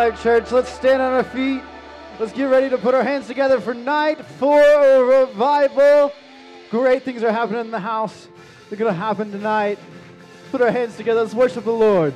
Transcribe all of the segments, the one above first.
Life Church. Let's stand on our feet. Let's get ready to put our hands together for night four revival. Great things are happening in the house. They're going to happen tonight. Put our hands together. Let's worship the Lord.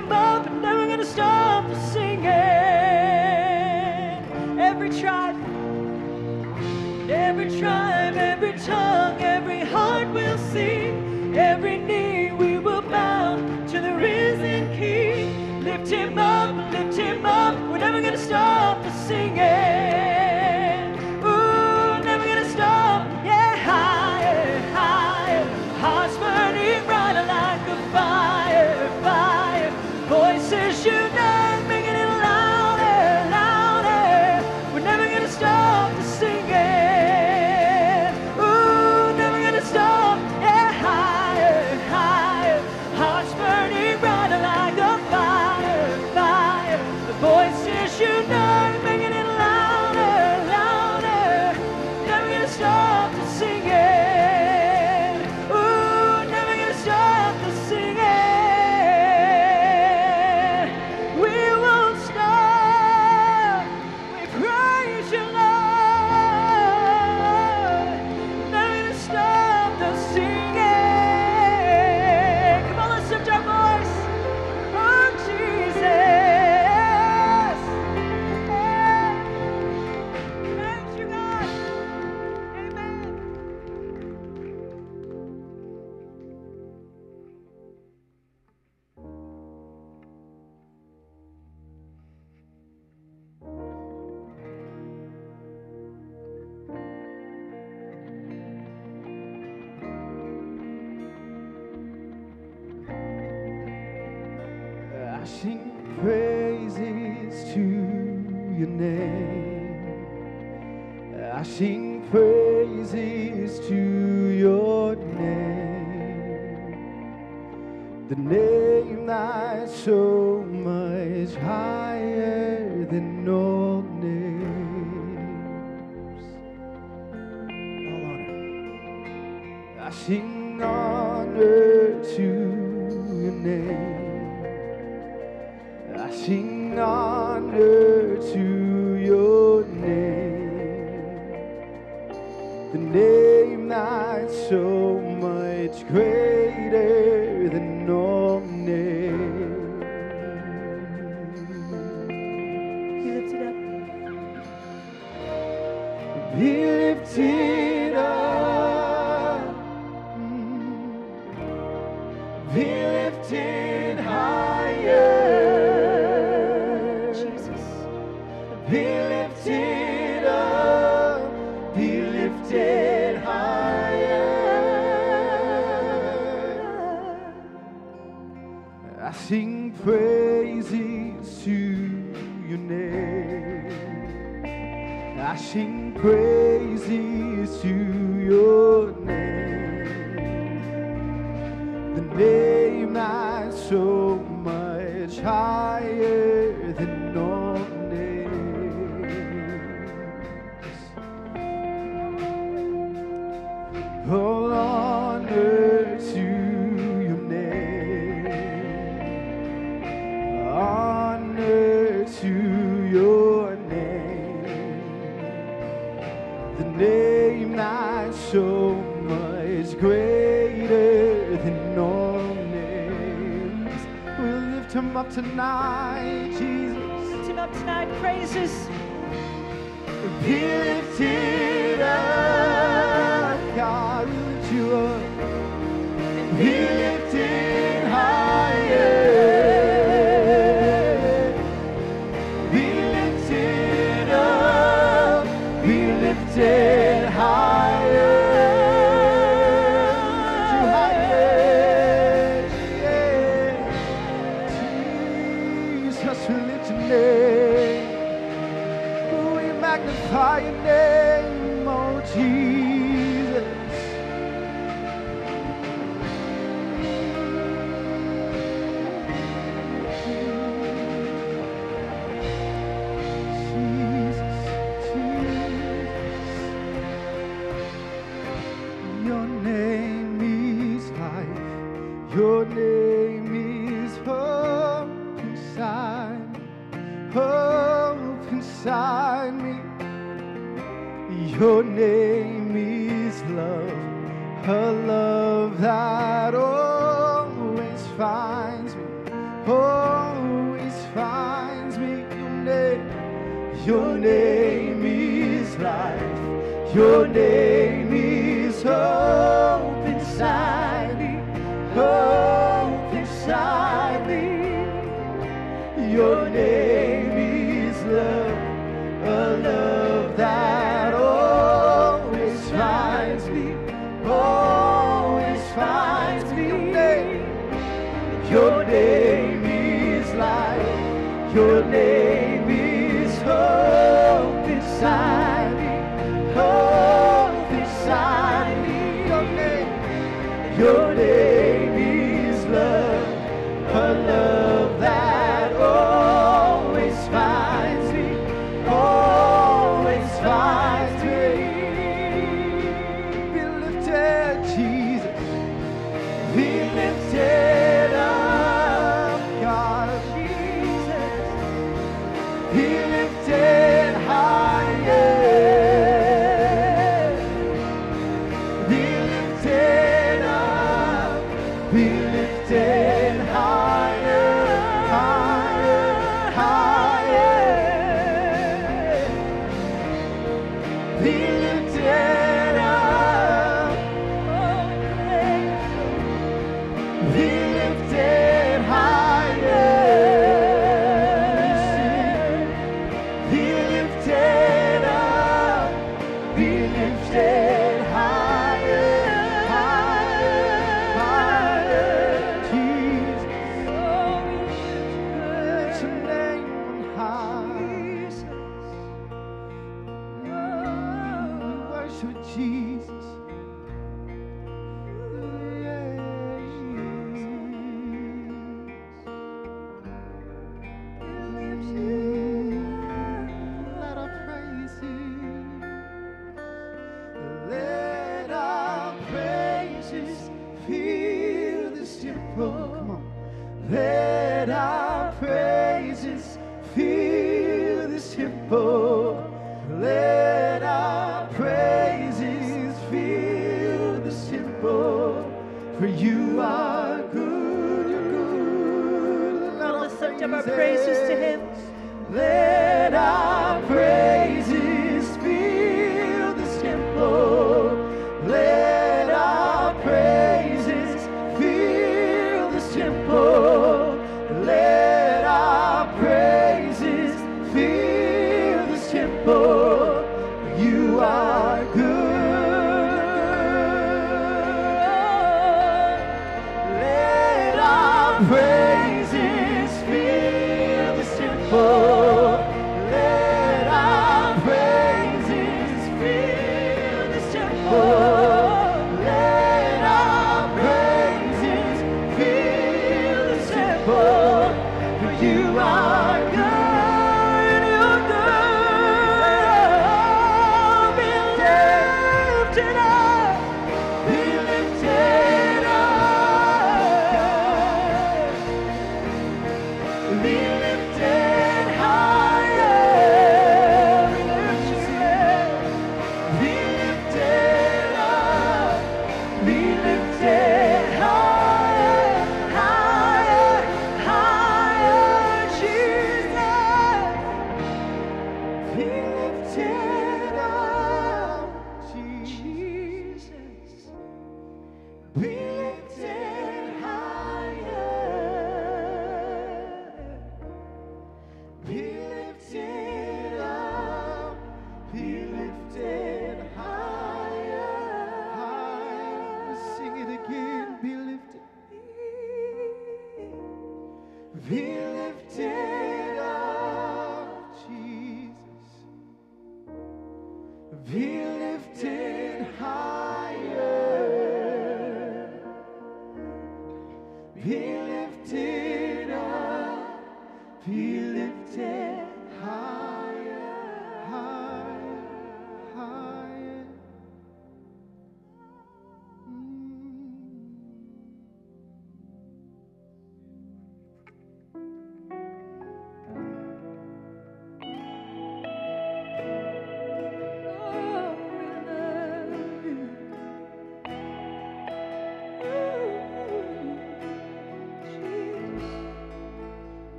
remember, but never gonna stop singing. Every tribe, every tribe, every tongue, every heart will sing. Every knee we will bow to the risen King. Lift him up.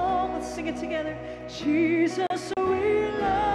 Song. Let's sing it together. Jesus, we love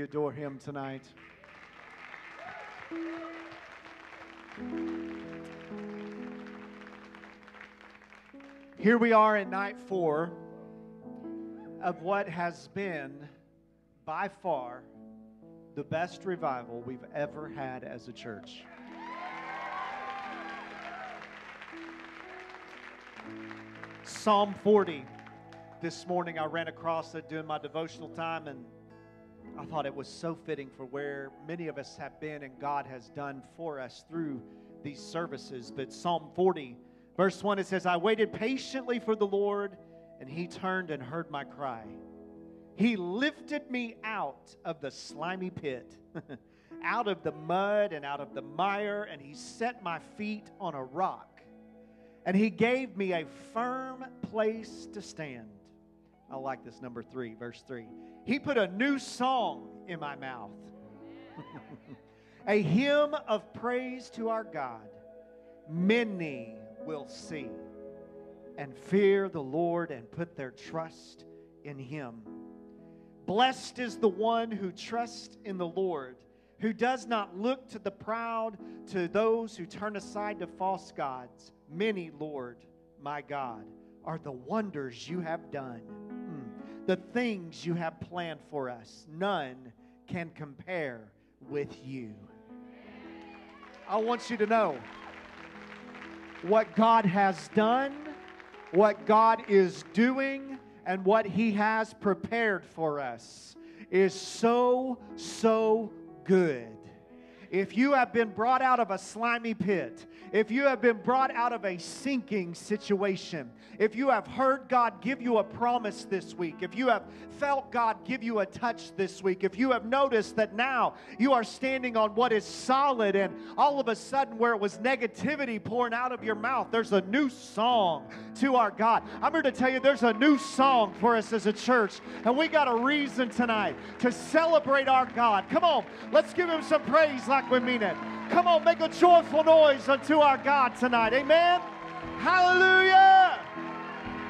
You adore him tonight? Here we are in night four of what has been by far the best revival we've ever had as a church. Psalm 40. This morning I ran across it doing my devotional time and I thought it was so fitting for where many of us have been and God has done for us through these services. But Psalm 40, verse 1, it says, I waited patiently for the Lord, and he turned and heard my cry. He lifted me out of the slimy pit, out of the mud and out of the mire, and he set my feet on a rock. And he gave me a firm place to stand. I like this number three, verse three. He put a new song in my mouth, a hymn of praise to our God. Many will see and fear the Lord and put their trust in him. Blessed is the one who trusts in the Lord, who does not look to the proud, to those who turn aside to false gods. Many, Lord, my God, are the wonders you have done. The things you have planned for us. None can compare with you. I want you to know what God has done, what God is doing, and what He has prepared for us is so, so good. If you have been brought out of a slimy pit, if you have been brought out of a sinking situation, if you have heard God give you a promise this week, if you have felt God give you a touch this week, if you have noticed that now you are standing on what is solid and all of a sudden where it was negativity pouring out of your mouth, there's a new song to our God. I'm here to tell you there's a new song for us as a church, and we got a reason tonight to celebrate our God. Come on, let's give him some praise like we mean it. Come on, make a joyful noise unto our God tonight. Amen. Hallelujah.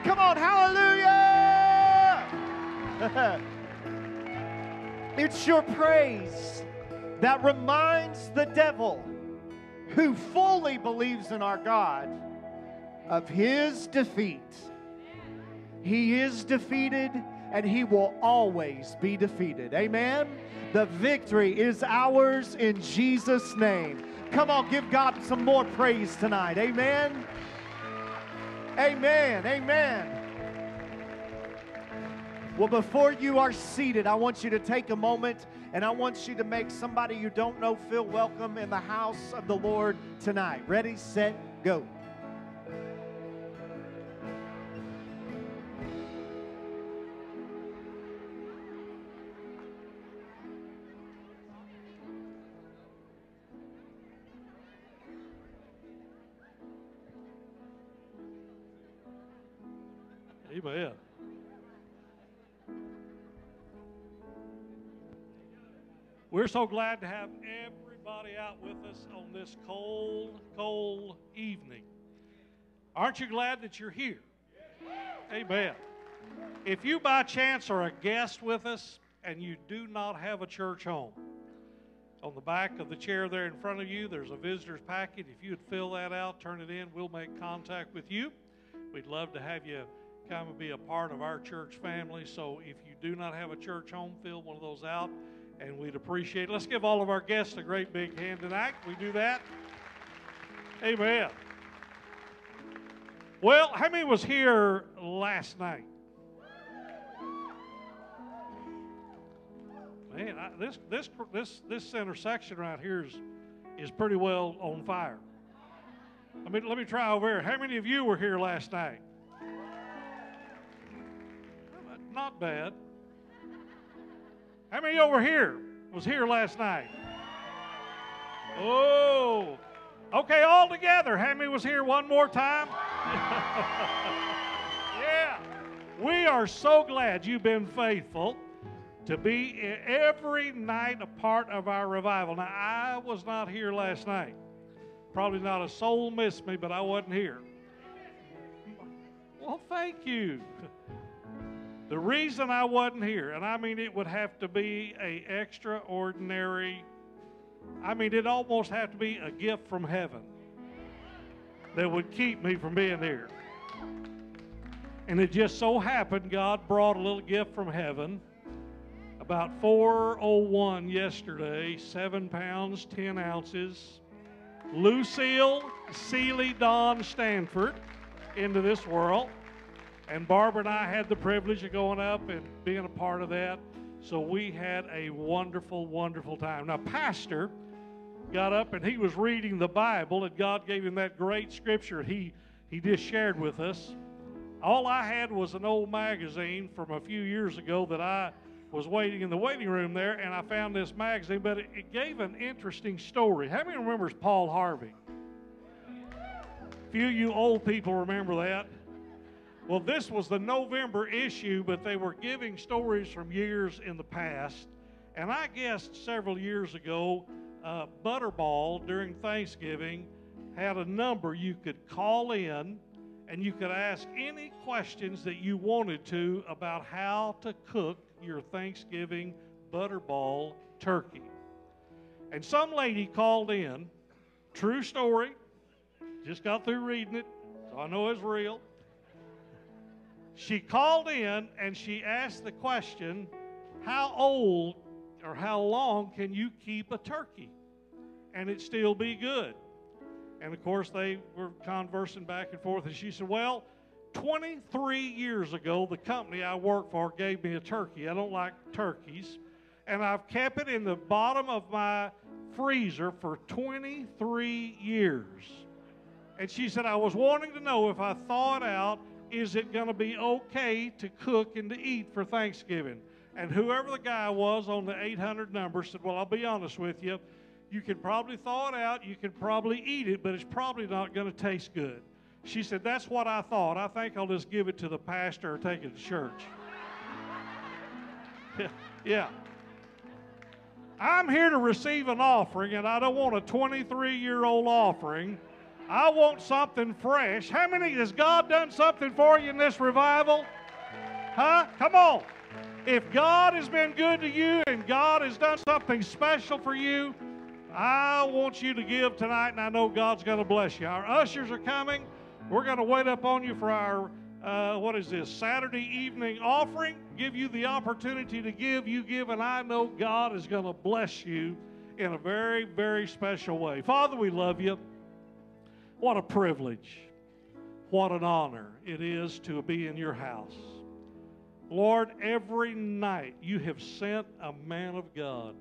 Come on, hallelujah. it's your praise that reminds the devil who fully believes in our God of his defeat. He is defeated and he will always be defeated. Amen. The victory is ours in Jesus' name. Come on, give God some more praise tonight. Amen. Amen. Amen. Well, before you are seated, I want you to take a moment and I want you to make somebody you don't know feel welcome in the house of the Lord tonight. Ready, set, go. We're so glad to have everybody out with us on this cold, cold evening. Aren't you glad that you're here? Amen. If you by chance are a guest with us and you do not have a church home, on the back of the chair there in front of you, there's a visitor's packet. If you would fill that out, turn it in, we'll make contact with you. We'd love to have you come and be a part of our church family. So if you do not have a church home, fill one of those out, and we'd appreciate it. Let's give all of our guests a great big hand tonight. We do that. Amen. Well, how many was here last night? Man, I, this this this this center section right here is is pretty well on fire. I mean, let me try over here. How many of you were here last night? Not bad. How many of you over here was here last night? Oh, okay, all together. How many was here one more time? yeah, we are so glad you've been faithful to be every night a part of our revival. Now, I was not here last night. Probably not a soul missed me, but I wasn't here. Well, thank you. The reason I wasn't here, and I mean it would have to be a extraordinary, I mean it almost have to be a gift from heaven that would keep me from being here. And it just so happened God brought a little gift from heaven about 401 yesterday, seven pounds, 10 ounces. Lucille Seeley Don Stanford into this world. And Barbara and I had the privilege of going up and being a part of that. So we had a wonderful, wonderful time. Now, Pastor got up and he was reading the Bible, and God gave him that great scripture he, he just shared with us. All I had was an old magazine from a few years ago that I was waiting in the waiting room there, and I found this magazine, but it, it gave an interesting story. How many remembers Paul Harvey? Few of you old people remember that. Well, this was the November issue, but they were giving stories from years in the past. And I guessed several years ago, uh, Butterball during Thanksgiving had a number you could call in and you could ask any questions that you wanted to about how to cook your Thanksgiving Butterball turkey. And some lady called in, true story, just got through reading it, so I know it's real. She called in and she asked the question How old or how long can you keep a turkey and it still be good? And of course, they were conversing back and forth, and she said, Well, 23 years ago, the company I work for gave me a turkey. I don't like turkeys. And I've kept it in the bottom of my freezer for 23 years. And she said, I was wanting to know if I thawed out, is it going to be okay to cook and to eat for Thanksgiving? And whoever the guy was on the 800 number said, Well, I'll be honest with you. You can probably thaw it out, you can probably eat it, but it's probably not going to taste good. She said, That's what I thought. I think I'll just give it to the pastor or take it to church. yeah. I'm here to receive an offering, and I don't want a 23 year old offering. I want something fresh. How many has God done something for you in this revival? Huh? Come on. If God has been good to you and God has done something special for you, I want you to give tonight, and I know God's going to bless you. Our ushers are coming. We're going to wait up on you for our, uh, what is this, Saturday evening offering. Give you the opportunity to give. You give, and I know God is going to bless you in a very, very special way. Father, we love you. What a privilege. What an honor it is to be in your house. Lord, every night you have sent a man of God.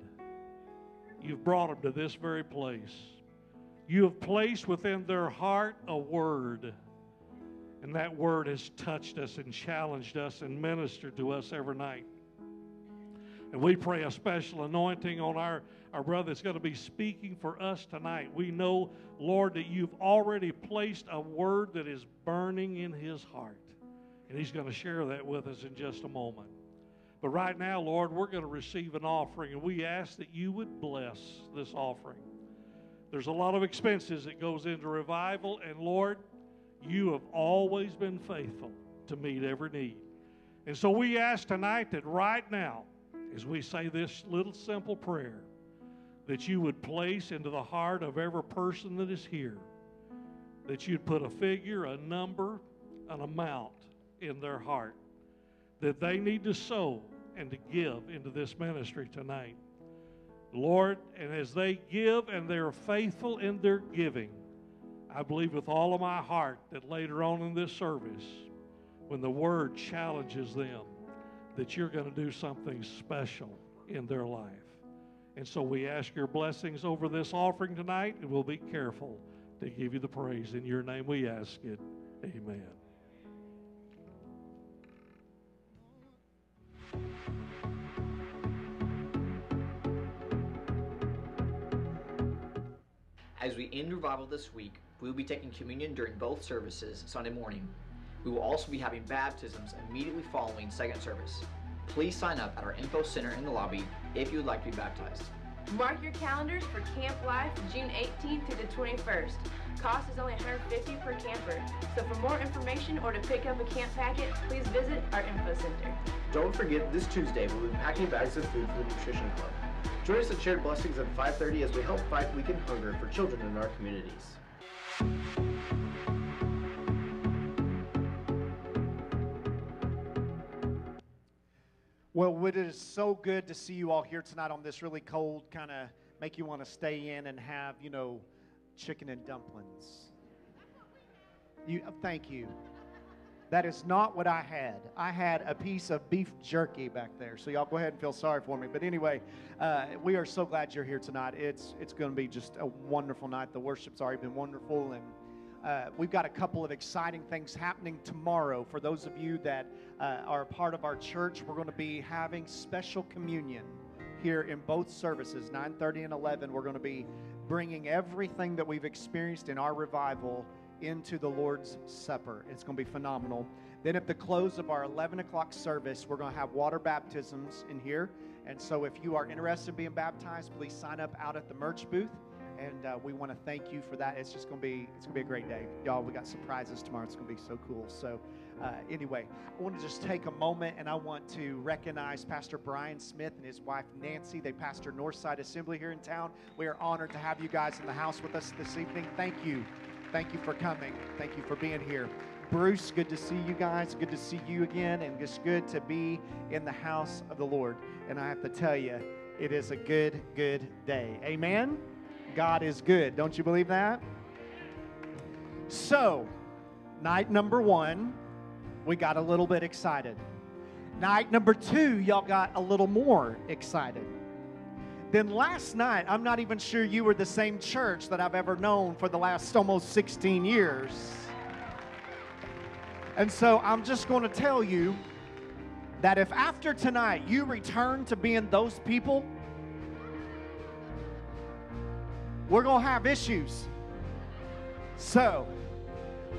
You've brought him to this very place. You have placed within their heart a word. And that word has touched us and challenged us and ministered to us every night. And we pray a special anointing on our, our brother that's going to be speaking for us tonight. We know, Lord, that you've already placed a word that is burning in his heart. And he's going to share that with us in just a moment. But right now, Lord, we're going to receive an offering, and we ask that you would bless this offering. There's a lot of expenses that goes into revival, and Lord, you have always been faithful to meet every need. And so we ask tonight that right now, as we say this little simple prayer, that you would place into the heart of every person that is here, that you'd put a figure, a number, an amount in their heart that they need to sow and to give into this ministry tonight. Lord, and as they give and they're faithful in their giving, I believe with all of my heart that later on in this service, when the word challenges them, that you're going to do something special in their life. And so we ask your blessings over this offering tonight, and we'll be careful to give you the praise. In your name we ask it. Amen. As we end revival this week, we will be taking communion during both services Sunday morning. We will also be having baptisms immediately following second service. Please sign up at our info center in the lobby if you would like to be baptized. Mark your calendars for Camp Life June 18th through the 21st. Cost is only 150 per camper. So for more information or to pick up a camp packet, please visit our info center. Don't forget this Tuesday we'll be packing bags of food for the Nutrition Club. Join us at Shared Blessings at 5.30 as we help fight weekend hunger for children in our communities. Well, it is so good to see you all here tonight on this really cold, kind of make you want to stay in and have, you know, chicken and dumplings. You, uh, thank you. That is not what I had. I had a piece of beef jerky back there. So y'all go ahead and feel sorry for me. But anyway, uh, we are so glad you're here tonight. It's it's going to be just a wonderful night. The worship's already been wonderful, and uh, we've got a couple of exciting things happening tomorrow. For those of you that uh, are a part of our church, we're going to be having special communion here in both services, 9:30 and 11. We're going to be bringing everything that we've experienced in our revival into the Lord's Supper. It's going to be phenomenal. Then at the close of our 11 o'clock service, we're going to have water baptisms in here. And so if you are interested in being baptized, please sign up out at the merch booth. And uh, we want to thank you for that. It's just going to be it's going to be a great day, y'all. We got surprises tomorrow. It's going to be so cool. So, uh, anyway, I want to just take a moment and I want to recognize Pastor Brian Smith and his wife Nancy. They pastor Northside Assembly here in town. We are honored to have you guys in the house with us this evening. Thank you Thank you for coming. Thank you for being here. Bruce, good to see you guys. Good to see you again. And it's good to be in the house of the Lord. And I have to tell you, it is a good, good day. Amen? God is good. Don't you believe that? So, night number one, we got a little bit excited. Night number two, y'all got a little more excited. then last night, I'm not even sure you were the same church that I've ever known for the last almost 16 years. And so I'm just going to tell you that if after tonight you return to being those people, we're going to have issues. So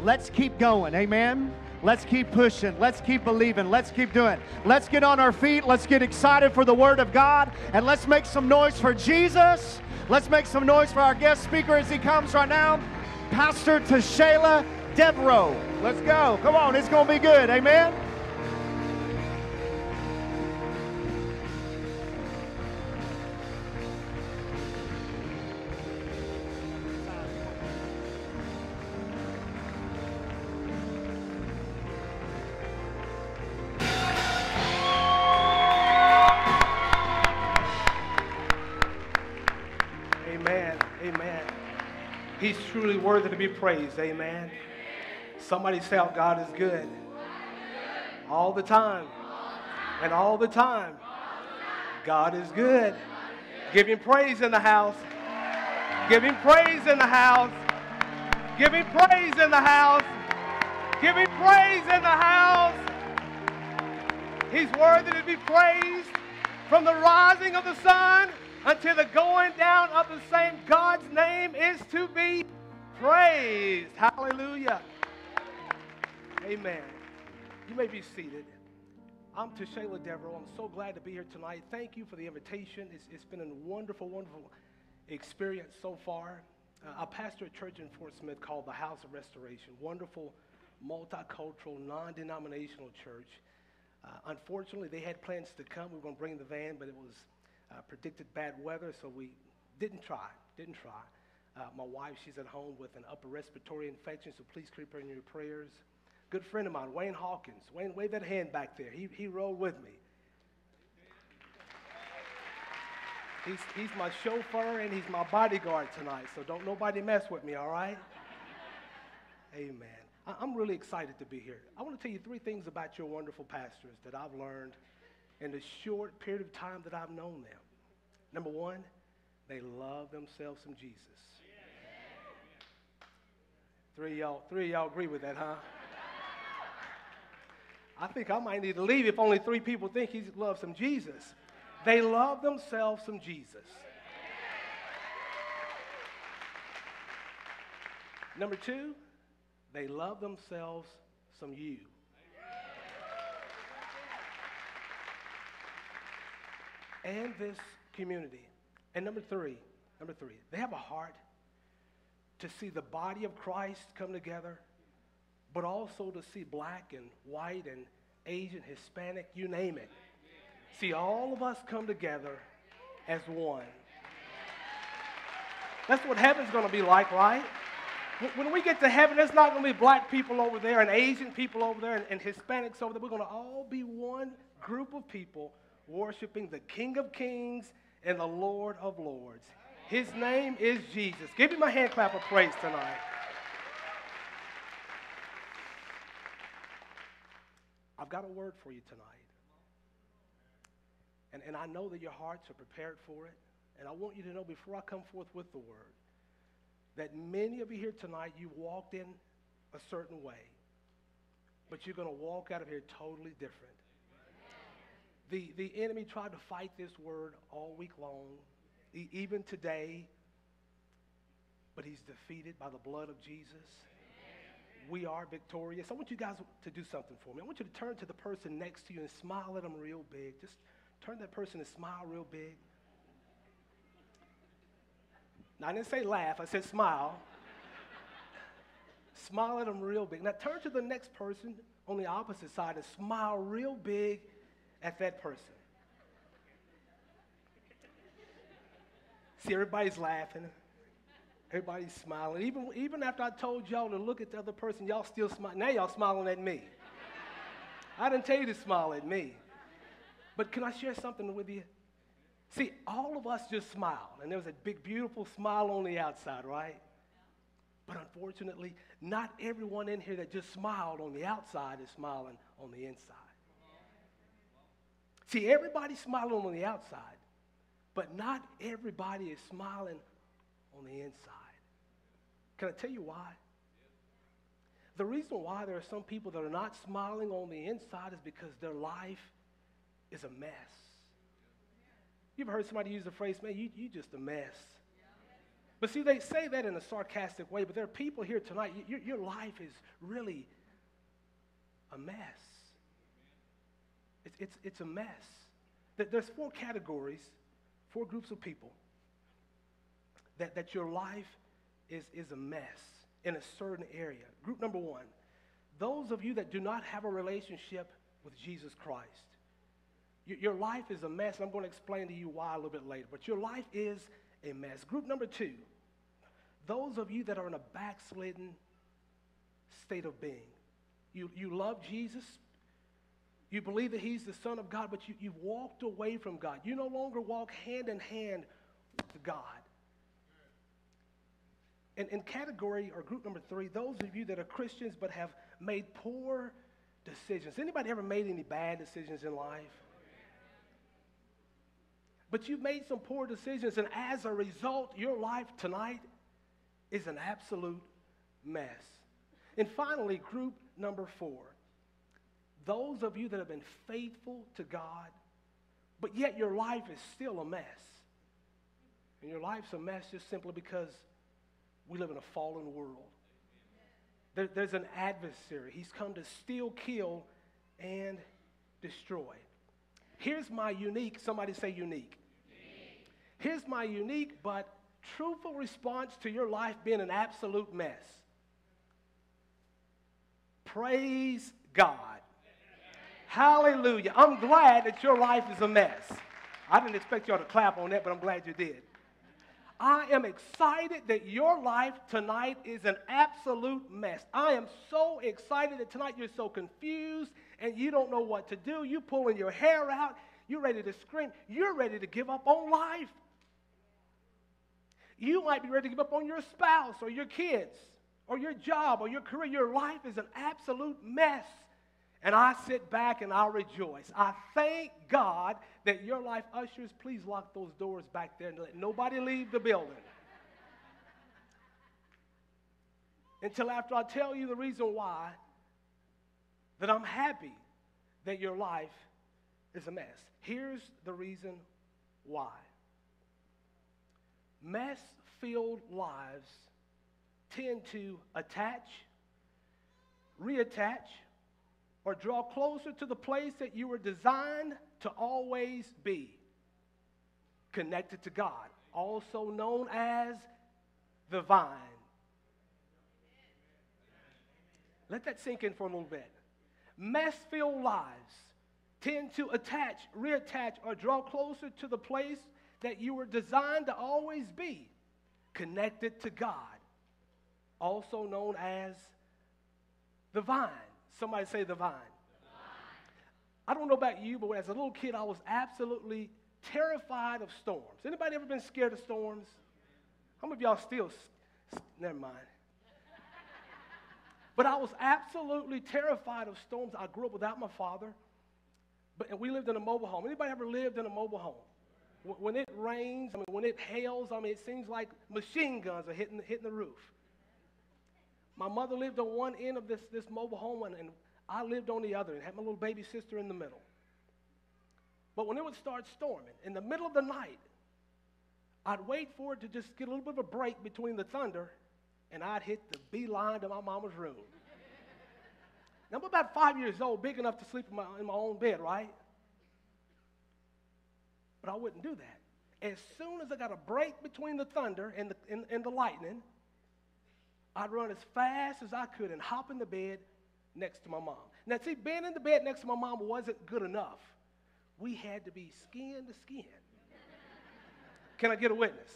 let's keep going. Amen. Let's keep pushing. Let's keep believing. Let's keep doing. Let's get on our feet. Let's get excited for the Word of God. And let's make some noise for Jesus. Let's make some noise for our guest speaker as he comes right now, Pastor Tashala Devrow. Let's go. Come on. It's going to be good. Amen. Amen. Worthy to be praised. Amen. Somebody shout, God is good. All the time. And all the time. God is good. Give him praise in the house. Give him praise in the house. Give him praise in the house. Give him praise in the house. He's worthy to be praised from the rising of the sun until the going down of the same. God's name is to be praised. Hallelujah. Amen. You may be seated. I'm Tashala Devrow. I'm so glad to be here tonight. Thank you for the invitation. It's, it's been a wonderful, wonderful experience so far. Uh, I pastor a church in Fort Smith called the House of Restoration. Wonderful, multicultural, non denominational church. Uh, unfortunately, they had plans to come. We were going to bring the van, but it was uh, predicted bad weather, so we didn't try. Didn't try. Uh, my wife, she's at home with an upper respiratory infection, so please keep her in your prayers. Good friend of mine, Wayne Hawkins. Wayne, wave that hand back there. He, he rode with me. He's, he's my chauffeur and he's my bodyguard tonight, so don't nobody mess with me, all right? Amen. I- I'm really excited to be here. I want to tell you three things about your wonderful pastors that I've learned in the short period of time that I've known them. Number one, they love themselves some Jesus. Three of y'all, three y'all agree with that, huh? I think I might need to leave if only three people think he loves some Jesus. They love themselves some Jesus. Number two, they love themselves some you. And this community. And number three, number three, they have a heart to see the body of Christ come together, but also to see black and white and Asian, Hispanic, you name it. See all of us come together as one. That's what heaven's going to be like, right? When- we get to heaven, there's not going to be black people over there and Asian people over there and, and Hispanics over there. We're going to all be one group of people worshiping the King of Kings and the Lord of Lords. His name is Jesus. Give him a hand clap of praise tonight. I've got a word for you tonight. And, and I know that your hearts are prepared for it. And I want you to know before I come forth with the word that many of you here tonight, you walked in a certain way, but you're going to walk out of here totally different. The, the enemy tried to fight this word all week long, even today, but he's defeated by the blood of Jesus. We are victorious. I want you guys to do something for me. I want you to turn to the person next to you and smile at them real big. Just turn that person and smile real big. Now, I didn't say laugh, I said smile. smile at them real big. Now, turn to the next person on the opposite side and smile real big at that person. See, everybody's laughing. Everybody's smiling. Even, even after I told y'all to look at the other person, y'all still smile. Now y'all smiling at me. I didn't tell you to smile at me. But can I share something with you? See, all of us just smiled, and there was a big, beautiful smile on the outside, right? But unfortunately, not everyone in here that just smiled on the outside is smiling on the inside. See, everybody's smiling on the outside, but not everybody is smiling on the inside. Can I tell you why? The reason why there are some people that are not smiling on the inside is because their life is a mess. You've heard somebody use the phrase, man, you, you just a mess. But see, they say that in a sarcastic way, but there are people here tonight, you, your, your life is really a mess. It's, it's, it's a mess. There's four categories, four groups of people that, that your life is, is a mess in a certain area. Group number one, those of you that do not have a relationship with Jesus Christ. Your, your life is a mess, I'm going to explain to you why a little bit later, but your life is a mess. Group number two, those of you that are in a backslidden state of being. You, you love Jesus, you believe that He's the Son of God, but you, you've walked away from God. You no longer walk hand in hand with God. And in category or group number three, those of you that are Christians but have made poor decisions. Anybody ever made any bad decisions in life? But you've made some poor decisions, and as a result, your life tonight is an absolute mess. And finally, group number four those of you that have been faithful to God, but yet your life is still a mess. And your life's a mess just simply because we live in a fallen world. There, there's an adversary. He's come to steal, kill, and destroy. Here's my unique, somebody say unique. unique. Here's my unique but truthful response to your life being an absolute mess. Praise God. Hallelujah. I'm glad that your life is a mess. I didn't expect y'all to clap on that, but I'm glad you did. I am excited that your life tonight is an absolute mess. I am so excited that tonight you're so confused and you don't know what to do. You're pulling your hair out. You're ready to scream. You're ready to give up on life. You might be ready to give up on your spouse or your kids or your job or your career. Your life is an absolute mess. And I sit back and I rejoice. I thank God that your life, ushers, please lock those doors back there and let nobody leave the building. Until after I tell you the reason why that I'm happy that your life is a mess. Here's the reason why mess filled lives tend to attach, reattach, or draw closer to the place that you were designed to always be connected to God, also known as the vine. Let that sink in for a little bit. Mess filled lives tend to attach, reattach, or draw closer to the place that you were designed to always be connected to God, also known as the vine. Somebody say the vine. I don't know about you, but as a little kid, I was absolutely terrified of storms. Anybody ever been scared of storms? How many of y'all still? Never mind. but I was absolutely terrified of storms. I grew up without my father, but and we lived in a mobile home. Anybody ever lived in a mobile home? When it rains, I mean, when it hails, I mean, it seems like machine guns are hitting, hitting the roof. My mother lived on one end of this, this mobile home, and, and I lived on the other and had my little baby sister in the middle. But when it would start storming, in the middle of the night, I'd wait for it to just get a little bit of a break between the thunder, and I'd hit the beeline to my mama's room. now, I'm about five years old, big enough to sleep in my, in my own bed, right? But I wouldn't do that. As soon as I got a break between the thunder and the, and, and the lightning, I'd run as fast as I could and hop in the bed next to my mom. Now, see, being in the bed next to my mom wasn't good enough. We had to be skin to skin. Can I get a witness?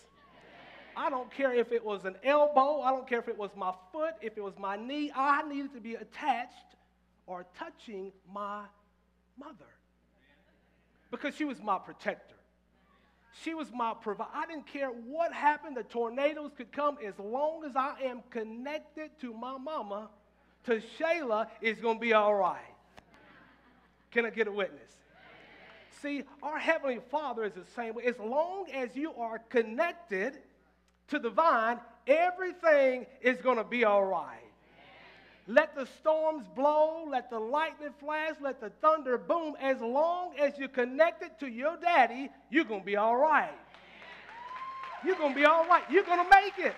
I don't care if it was an elbow, I don't care if it was my foot, if it was my knee, I needed to be attached or touching my mother because she was my protector. She was my provider. I didn't care what happened. The tornadoes could come as long as I am connected to my mama. To Shayla is going to be all right. Can I get a witness? See, our Heavenly Father is the same way. As long as you are connected to the vine, everything is going to be all right. Let the storms blow, let the lightning flash, let the thunder boom. As long as you're connected to your daddy, you're going to be all right. You're going to be all right. You're going to make it.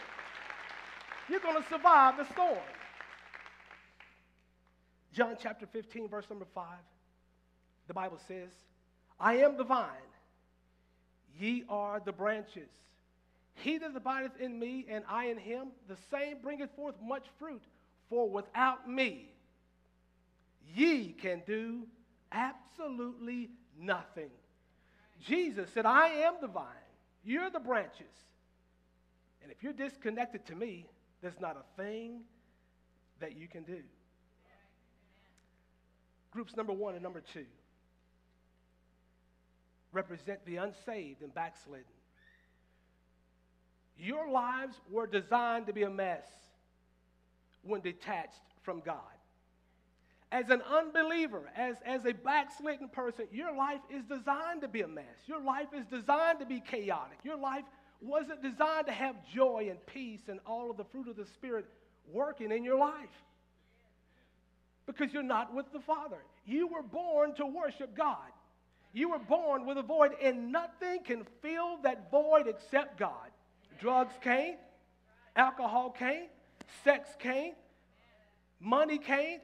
You're going to survive the storm. John chapter 15, verse number 5. The Bible says, I am the vine, ye are the branches. He that abideth in me, and I in him, the same bringeth forth much fruit. For without me, ye can do absolutely nothing. Jesus said, I am the vine, you're the branches. And if you're disconnected to me, there's not a thing that you can do. Groups number one and number two represent the unsaved and backslidden. Your lives were designed to be a mess when detached from God. As an unbeliever, as, as a backslidden person, your life is designed to be a mess. Your life is designed to be chaotic. Your life wasn't designed to have joy and peace and all of the fruit of the Spirit working in your life. Because you're not with the Father. You were born to worship God. You were born with a void, and nothing can fill that void except God. Drugs can't, alcohol can't, sex can't, money can't,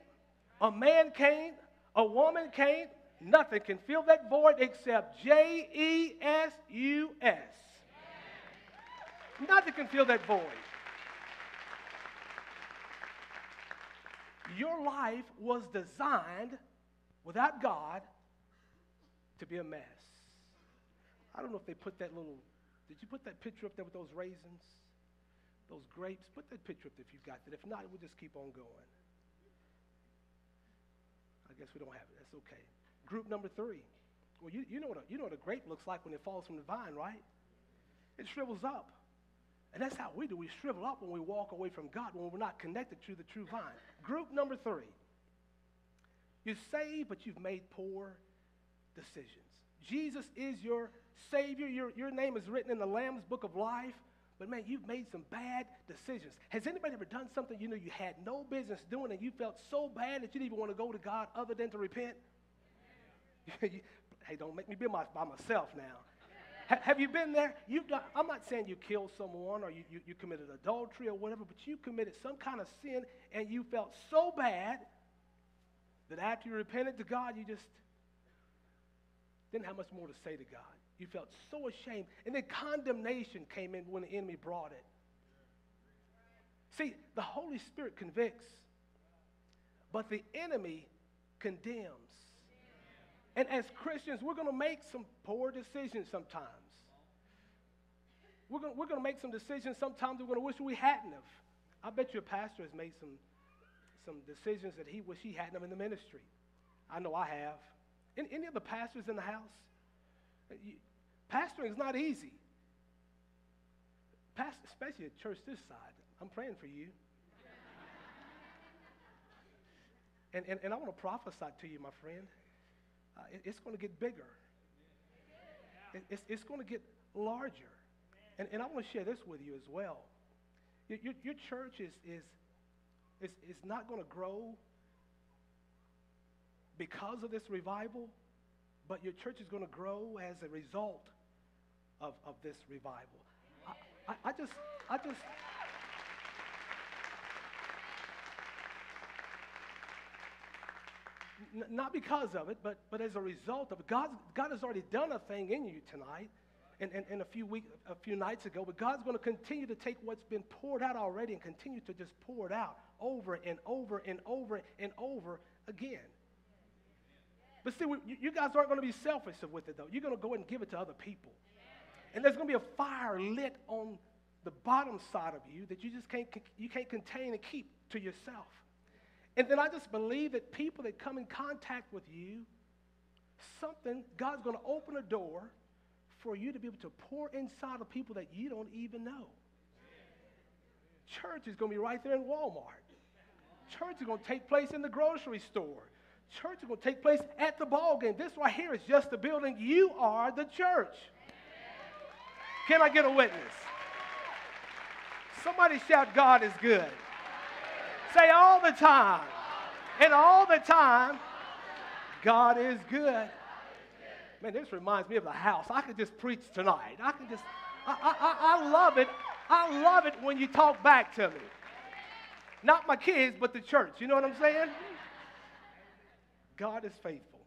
a man can't, a woman can't, nothing can fill that void except J E S U S. Nothing can fill that void. Your life was designed without God to be a mess. I don't know if they put that little, did you put that picture up there with those raisins? Those grapes. Put that picture up if you've got that. If not, we'll just keep on going. I guess we don't have it. That's okay. Group number three. Well, you, you, know what a, you know what a grape looks like when it falls from the vine, right? It shrivels up. And that's how we do. We shrivel up when we walk away from God, when we're not connected to the true vine. Group number three. You're saved, but you've made poor decisions. Jesus is your Savior. Your, your name is written in the Lamb's book of life. But man, you've made some bad decisions. Has anybody ever done something you know you had no business doing and you felt so bad that you didn't even want to go to God other than to repent? hey, don't make me be my, by myself now. have you been there? You've done, I'm not saying you killed someone or you, you, you committed adultery or whatever, but you committed some kind of sin and you felt so bad that after you repented to God, you just didn't have much more to say to God. You felt so ashamed. And then condemnation came in when the enemy brought it. See, the Holy Spirit convicts, but the enemy condemns. And as Christians, we're going to make some poor decisions sometimes. We're going, we're to make some decisions sometimes we're going to wish we hadn't have. I bet your pastor has made some, some decisions that he wish he hadn't have in the ministry. I know I have. Any, any of the pastors in the house? Pastoring is not easy. Past, especially at church this side. I'm praying for you. and, and, and I want to prophesy to you, my friend. Uh, it, it's going to get bigger. It, it's, it's going to get larger. And, and I want to share this with you as well. Your, your, your church is, is, is, is not going to grow because of this revival but your church is going to grow as a result of, of this revival. I, I, I just, I just, N- not because of it, but, but as a result of it. God, God has already done a thing in you tonight and, and, and a, few week, a few nights ago, but God's going to continue to take what's been poured out already and continue to just pour it out over and over and over and over again. But see, you guys aren't going to be selfish with it, though. You're going to go and give it to other people. And there's going to be a fire lit on the bottom side of you that you just can't, you can't contain and keep to yourself. And then I just believe that people that come in contact with you, something, God's going to open a door for you to be able to pour inside of people that you don't even know. Church is going to be right there in Walmart. Church is going to take place in the grocery store. church is going to take place at the ball game. This right here is just the building. You are the church. Can I get a witness? Somebody shout, God is good. Say all the time. And all the time, God is good. Man, this reminds me of the house. I could just preach tonight. I can just, I, I, I love it. I love it when you talk back to me. Not my kids, but the church. You know what I'm saying? God is faithful.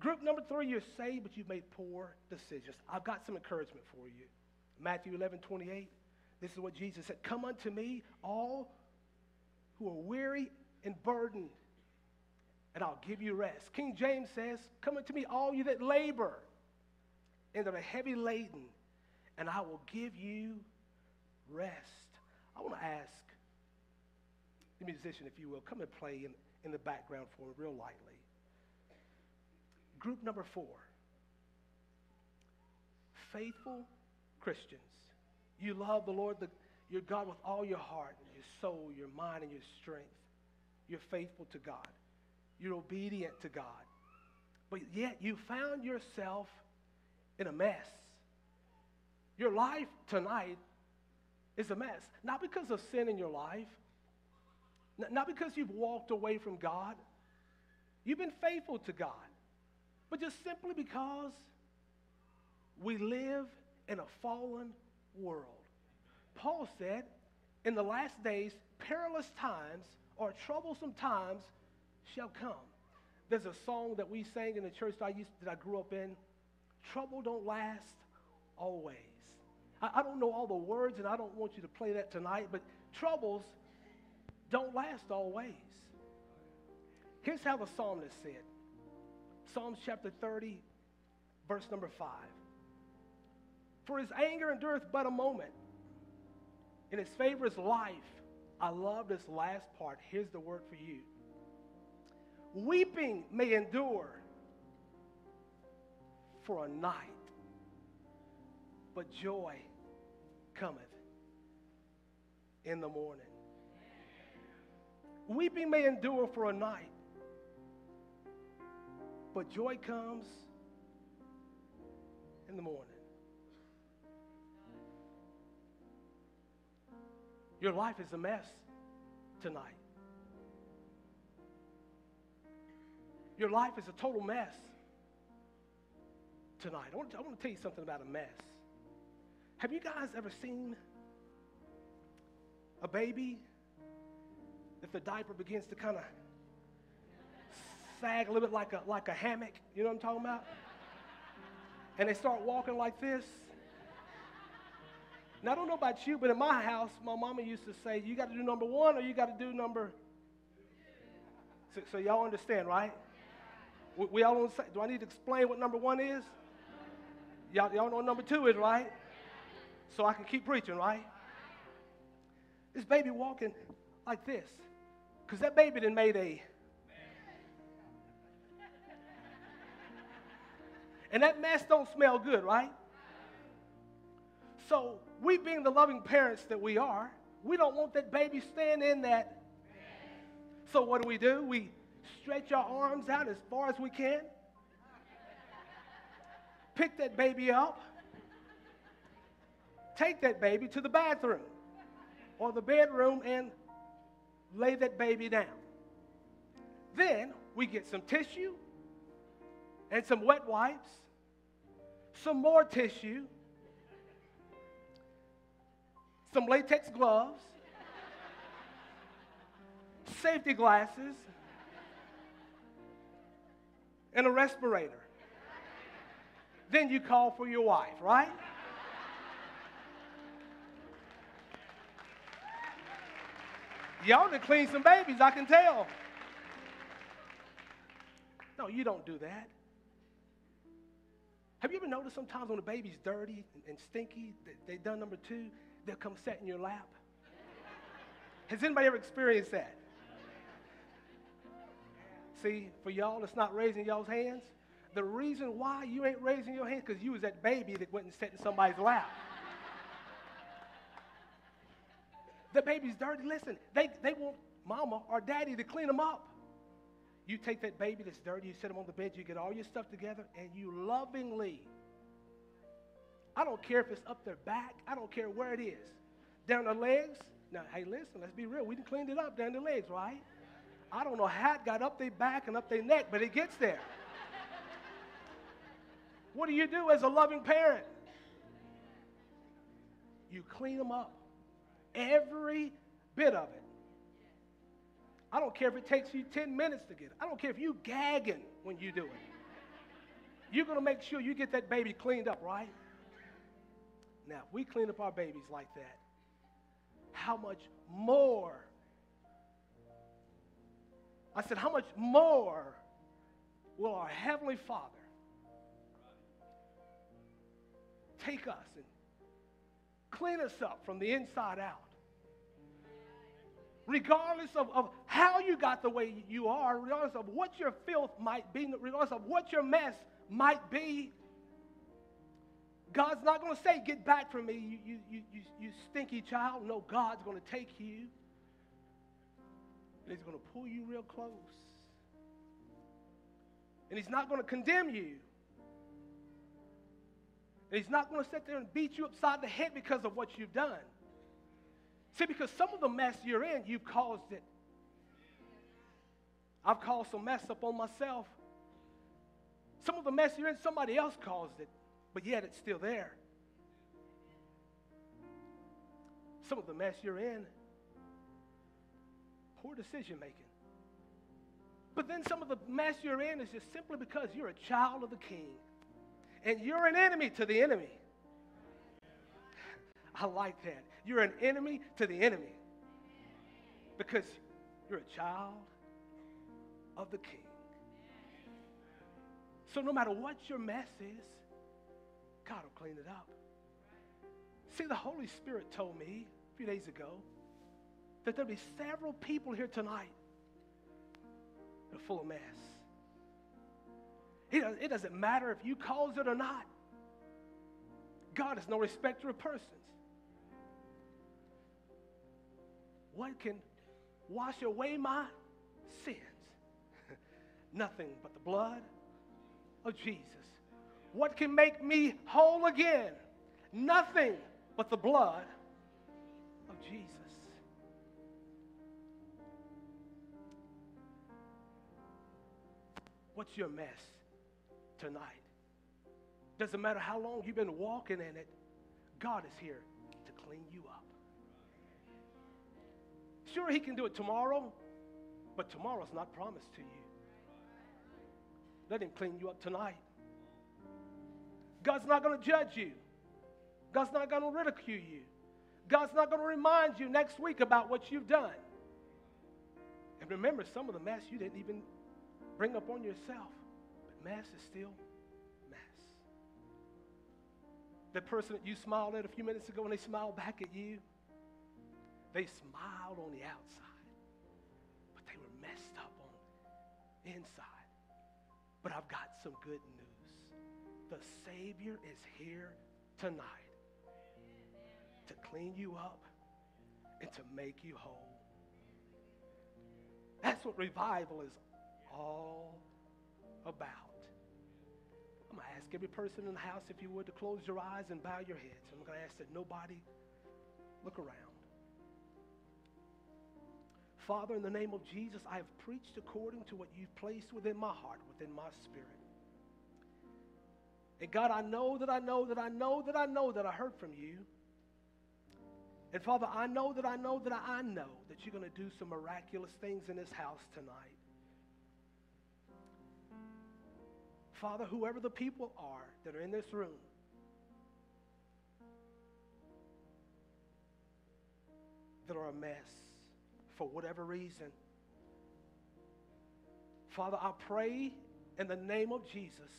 Group number three, you're saved, but you've made poor decisions. I've got some encouragement for you. Matthew 11, 28. This is what Jesus said Come unto me, all who are weary and burdened, and I'll give you rest. King James says, Come unto me, all you that labor and that are heavy laden, and I will give you rest. I want to ask the musician, if you will, come and play in, in the background for me, real lightly. Group number four faithful Christians. You love the Lord, the, your God, with all your heart, and your soul, your mind, and your strength. You're faithful to God. You're obedient to God. But yet you found yourself in a mess. Your life tonight is a mess. Not because of sin in your life, not because you've walked away from God. You've been faithful to God. But just simply because we live in a fallen world. Paul said, in the last days, perilous times or troublesome times shall come. There's a song that we sang in the church that I, used, that I grew up in. Trouble don't last always. I, I don't know all the words, and I don't want you to play that tonight, but troubles don't last always. Here's how the psalmist said Psalms chapter 30, verse number 5. For his anger endureth but a moment, and his favor is life. I love this last part. Here's the word for you. Weeping may endure for a night, but joy cometh in the morning. Weeping may endure for a night, but joy comes in the morning. Your life is a mess tonight. Your life is a total mess tonight. I want, to, I want to tell you something about a mess. Have you guys ever seen a baby if the diaper begins to kind of sag a little bit like a, like a hammock, you know what I'm talking about? And they start walking like this. Now, I don't know about you, but in my house, my mama used to say, you got to do number one or you got to do number. So, so y'all understand, right? We, we all say, do I need to explain what number one is? Y'all, y'all know what number two is, right? So I can keep preaching, right? This baby walking like this. Because that baby then made a. And that mess don't smell good, right? So, we being the loving parents that we are, we don't want that baby staying in that. So, what do we do? We stretch our arms out as far as we can, pick that baby up, take that baby to the bathroom or the bedroom, and lay that baby down. Then we get some tissue and some wet wipes, some more tissue, some latex gloves, safety glasses, and a respirator. Then you call for your wife, right? Y'all to clean some babies, I can tell. No, you don't do that. Have you ever noticed sometimes when a baby's dirty and stinky, they done number two, they'll come sit in your lap? Has anybody ever experienced that? See, for y'all that's not raising y'all's hands, the reason why you ain't raising your hands because you was that baby that went and sat in somebody's lap. The baby's dirty. Listen, they, they want mama or daddy to clean them up. You take that baby that's dirty, you set him on the bed, you get all your stuff together, and you lovingly, I don't care if it's up their back, I don't care where it is, down their legs. Now, hey, listen, let's be real. We done cleaned it up down their legs, right? I don't know how it got up their back and up their neck, but it gets there. what do you do as a loving parent? You clean them up. Every bit of it. I don't care if it takes you 10 minutes to get it. I don't care if you gagging when you do it. You're going to make sure you get that baby cleaned up, right? Now, if we clean up our babies like that, how much more? I said, how much more will our Heavenly Father take us and clean us up from the inside out? regardless of, of how you got the way you are, regardless of what your filth might be, regardless of what your mess might be, God's not going to say, Get back from me, you, you, you, you, stinky child. No, God's going to take you and He's going to pull you real close. And He's not going to condemn you. And He's not going to sit there and beat you upside the head because of what you've done. See, because some of the mess you're in, you've caused it. I've caused some mess up on myself. Some of the mess you're in, somebody else caused it, but yet it's still there. Some of the mess you're in, poor decision making. But then some of the mess you're in is just simply because you're a child of the king and you're an enemy to the enemy. I like that. You're an enemy to the enemy because you're a child of the king. So no matter what your mess is, God will clean it up. See, the Holy Spirit told me a few days ago that there'll be several people here tonight that are full of mess. It doesn't matter if you cause it or not. God is no respecter of persons. What can wash away my sins? Nothing but the blood of Jesus. What can make me whole again? Nothing but the blood of Jesus. What's your mess tonight? Doesn't matter how long you've been walking in it, God is here to clean you up. Sure, he can do it tomorrow, but tomorrow's not promised to you. Let him clean you up tonight. God's not going to judge you. God's not going to ridicule you. God's not going to remind you next week about what you've done. And remember, some of the mess you didn't even bring up on yourself. But mess is still mess. The person that you smiled at a few minutes ago when they smiled back at you, they smiled on the outside, but they were messed up on the inside. But I've got some good news. The Savior is here tonight to clean you up and to make you whole. That's what revival is all about. I'm going to ask every person in the house, if you would, to close your eyes and bow your heads. I'm going to ask that nobody look around. Father, in the name of Jesus, I have preached according to what you've placed within my heart, within my spirit. And God, I know that I know that I know that I know that I heard from you. And Father, I know that I know that I know that you're going to do some miraculous things in this house tonight. Father, whoever the people are that are in this room, that are a mess, for whatever reason. Father, I pray in the name of Jesus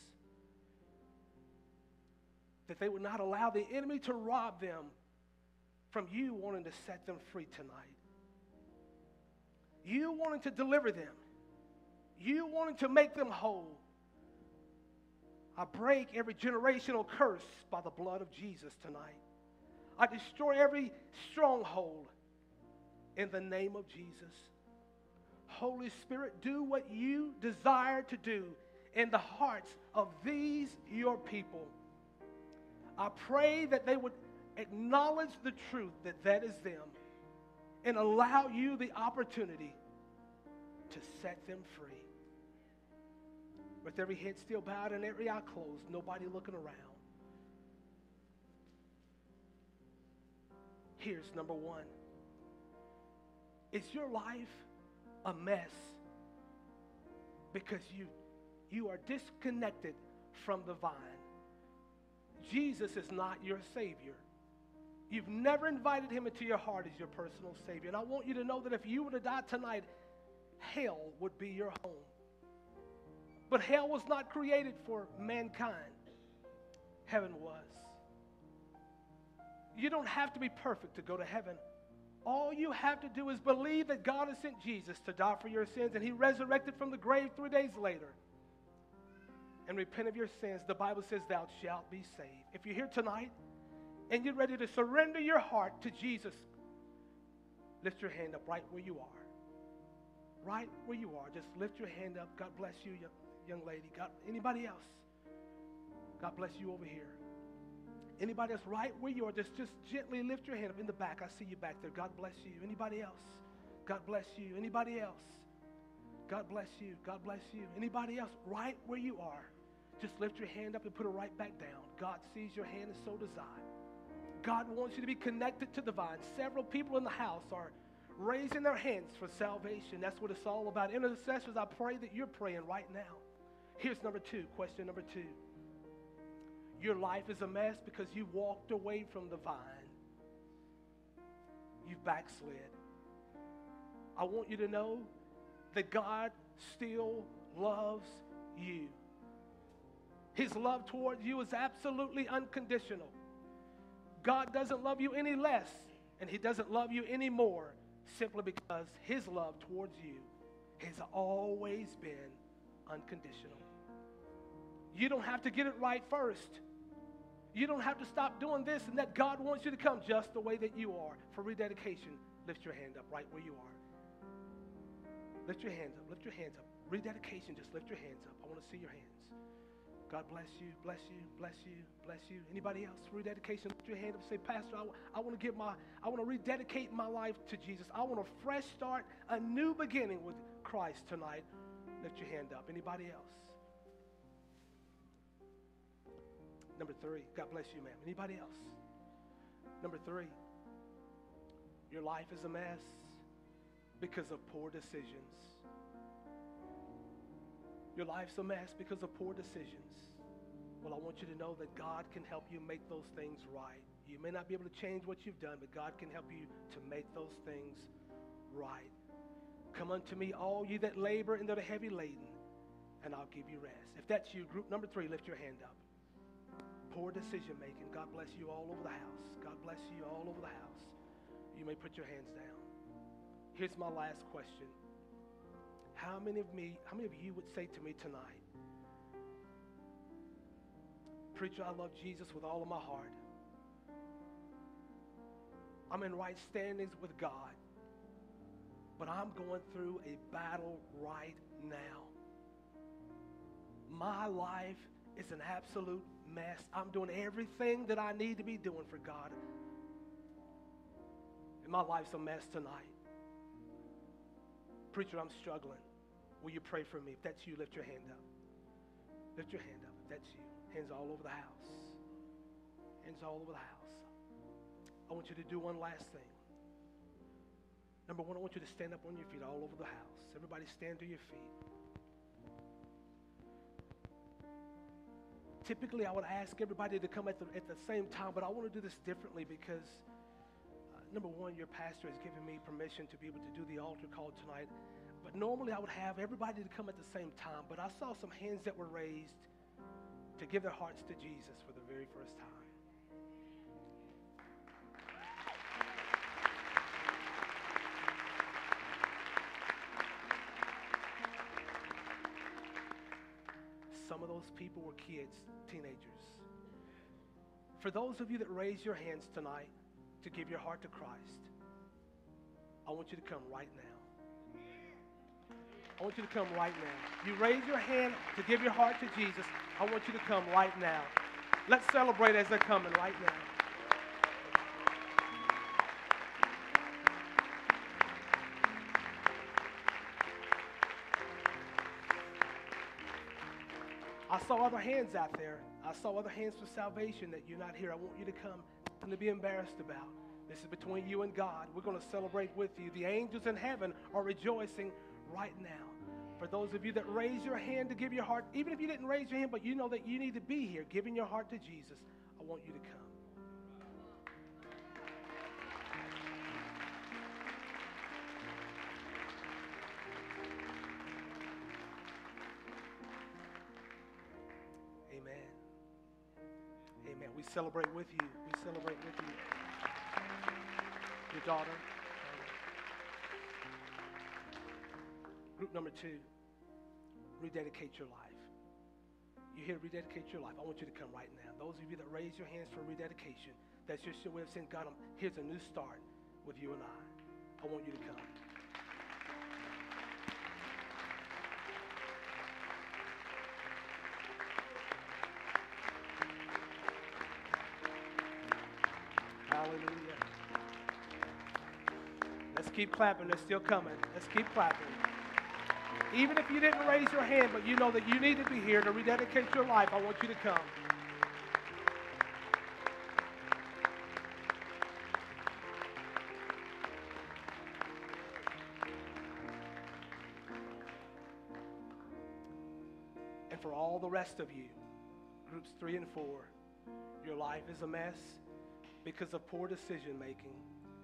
that they would not allow the enemy to rob them from you wanting to set them free tonight. You wanting to deliver them. You wanting to make them whole. I break every generational curse by the blood of Jesus tonight. I destroy every stronghold in the name of Jesus. Holy Spirit, do what you desire to do in the hearts of these, your people. I pray that they would acknowledge the truth that that is them and allow you the opportunity to set them free. With every head still bowed and every eye closed, nobody looking around. Here's number one Is your life a mess because you, you are disconnected from the vine? Jesus is not your Savior. You've never invited him into your heart as your personal Savior. And I want you to know that if you were to die tonight, hell would be your home. But hell was not created for mankind, heaven was. You don't have to be perfect to go to heaven. All you have to do is believe that God has sent Jesus to die for your sins and he resurrected from the grave three days later. And repent of your sins. The Bible says, Thou shalt be saved. If you're here tonight and you're ready to surrender your heart to Jesus, lift your hand up right where you are. Right where you are. Just lift your hand up. God bless you, young lady. God, anybody else? God bless you over here. Anybody else right where you are, just, just gently lift your hand up in the back. I see you back there. God bless you. Anybody else? God bless you. Anybody else? God bless you. God bless you. Anybody else right where you are? Just lift your hand up and put it right back down. God sees your hand and so does I. God wants you to be connected to the vine. Several people in the house are raising their hands for salvation. That's what it's all about. Intercessors, I pray that you're praying right now. Here's number two, question number two. Your life is a mess because you walked away from the vine. You've backslid. I want you to know that God still loves you. His love towards you is absolutely unconditional. God doesn't love you any less, and He doesn't love you any more simply because His love towards you has always been unconditional. You don't have to get it right first. You don't have to stop doing this and that. God wants you to come just the way that you are. For rededication, lift your hand up right where you are. Lift your hands up. Lift your hands up. Rededication, just lift your hands up. I want to see your hands. God bless you, bless you, bless you, bless you. Anybody else? Rededication, lift your hand up. Say, Pastor, I, I want to give my, I want to rededicate my life to Jesus. I want a fresh start, a new beginning with Christ tonight. Lift your hand up. Anybody else? Number three, God bless you, ma'am. Anybody else? Number three, your life is a mess because of poor decisions. Your life's a mess because of poor decisions. Well, I want you to know that God can help you make those things right. You may not be able to change what you've done, but God can help you to make those things right. Come unto me, all you that labor and that are heavy laden, and I'll give you rest. If that's you, group number three, lift your hand up poor decision making. God bless you all over the house. God bless you all over the house. You may put your hands down. Here's my last question. How many of me, how many of you would say to me tonight, Preacher, I love Jesus with all of my heart. I'm in right standings with God, but I'm going through a battle right now. My life is an absolute mess. I'm doing everything that I need to be doing for God. And my life's a mess tonight. Preacher, I'm struggling. Will you pray for me? If that's you, lift your hand up. Lift your hand up. If that's you. Hands all over the house. Hands all over the house. I want you to do one last thing. Number one, I want you to stand up on your feet all over the house. Everybody stand to your feet. Typically, I would ask everybody to come at the, at the same time, but I want to do this differently because, number one, your pastor has given me permission to be able to do the altar call tonight. But normally, I would have everybody to come at the same time, but I saw some hands that were raised to give their hearts to Jesus for the very first time. Some of those people were kids, teenagers. For those of you that raised your hands tonight to give your heart to Christ, I want you to come right now. I want you to come right now. You raise your hand to give your heart to Jesus. I want you to come right now. Let's celebrate as they're coming right now. I saw other hands out there. I saw other hands for salvation that you're not here. I want you to come and to be embarrassed about. This is between you and God. We're going to celebrate with you. The angels in heaven are rejoicing right now. For those of you that raise your hand to give your heart, even if you didn't raise your hand, but you know that you need to be here giving your heart to Jesus, I want you to come. We celebrate with you. We celebrate with you. Your daughter. Group number two, rededicate your life. You're here to rededicate your life. I want you to come right now. Those of you that raise your hands for rededication, that's just your way of saying, God, I'm, here's a new start with you and I. I want you to come. Keep clapping. They're still coming. Let's keep clapping. Even if you didn't raise your hand, but you know that you need to be here to rededicate your life, I want you to come. And for all the rest of you, groups three and four, your life is a mess because of poor decision making,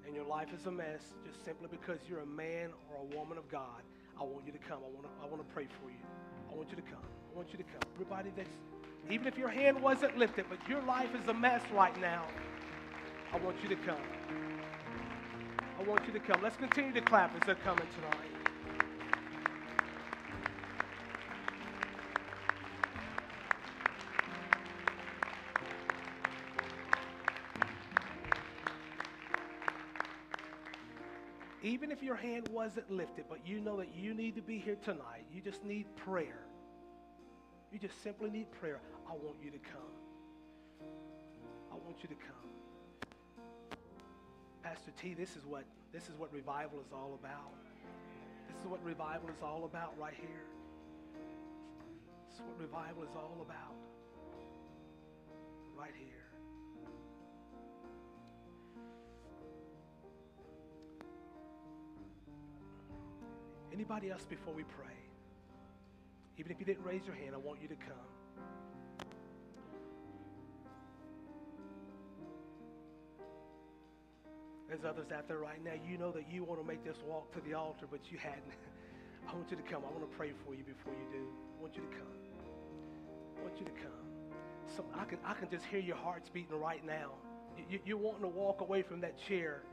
and your life is a mess just simply because you're a man or a woman of God. I want you to come. I want to, I want to pray for you. I want you to come. I want you to come. Everybody that's, even if your hand wasn't lifted, but your life is a mess right now, I want you to come. I want you to come. Let's continue to clap as they're coming tonight. Even if your hand wasn't lifted, but you know that you need to be here tonight, you just need prayer. You just simply need prayer. I want you to come. I want you to come. Pastor T, this is what this is what revival is all about. This is what revival is all about right here. This is what revival is all about. Right here. Anybody else before we pray? Even if you didn't raise your hand, I want you to come. There's others out there right now. You know that you want to make this walk to the altar, but you hadn't. I want you to come. I want to pray for you before you do. I want you to come. I want you to come. So I can, I can just hear your hearts beating right now. You, you, you're wanting to walk away from that chair.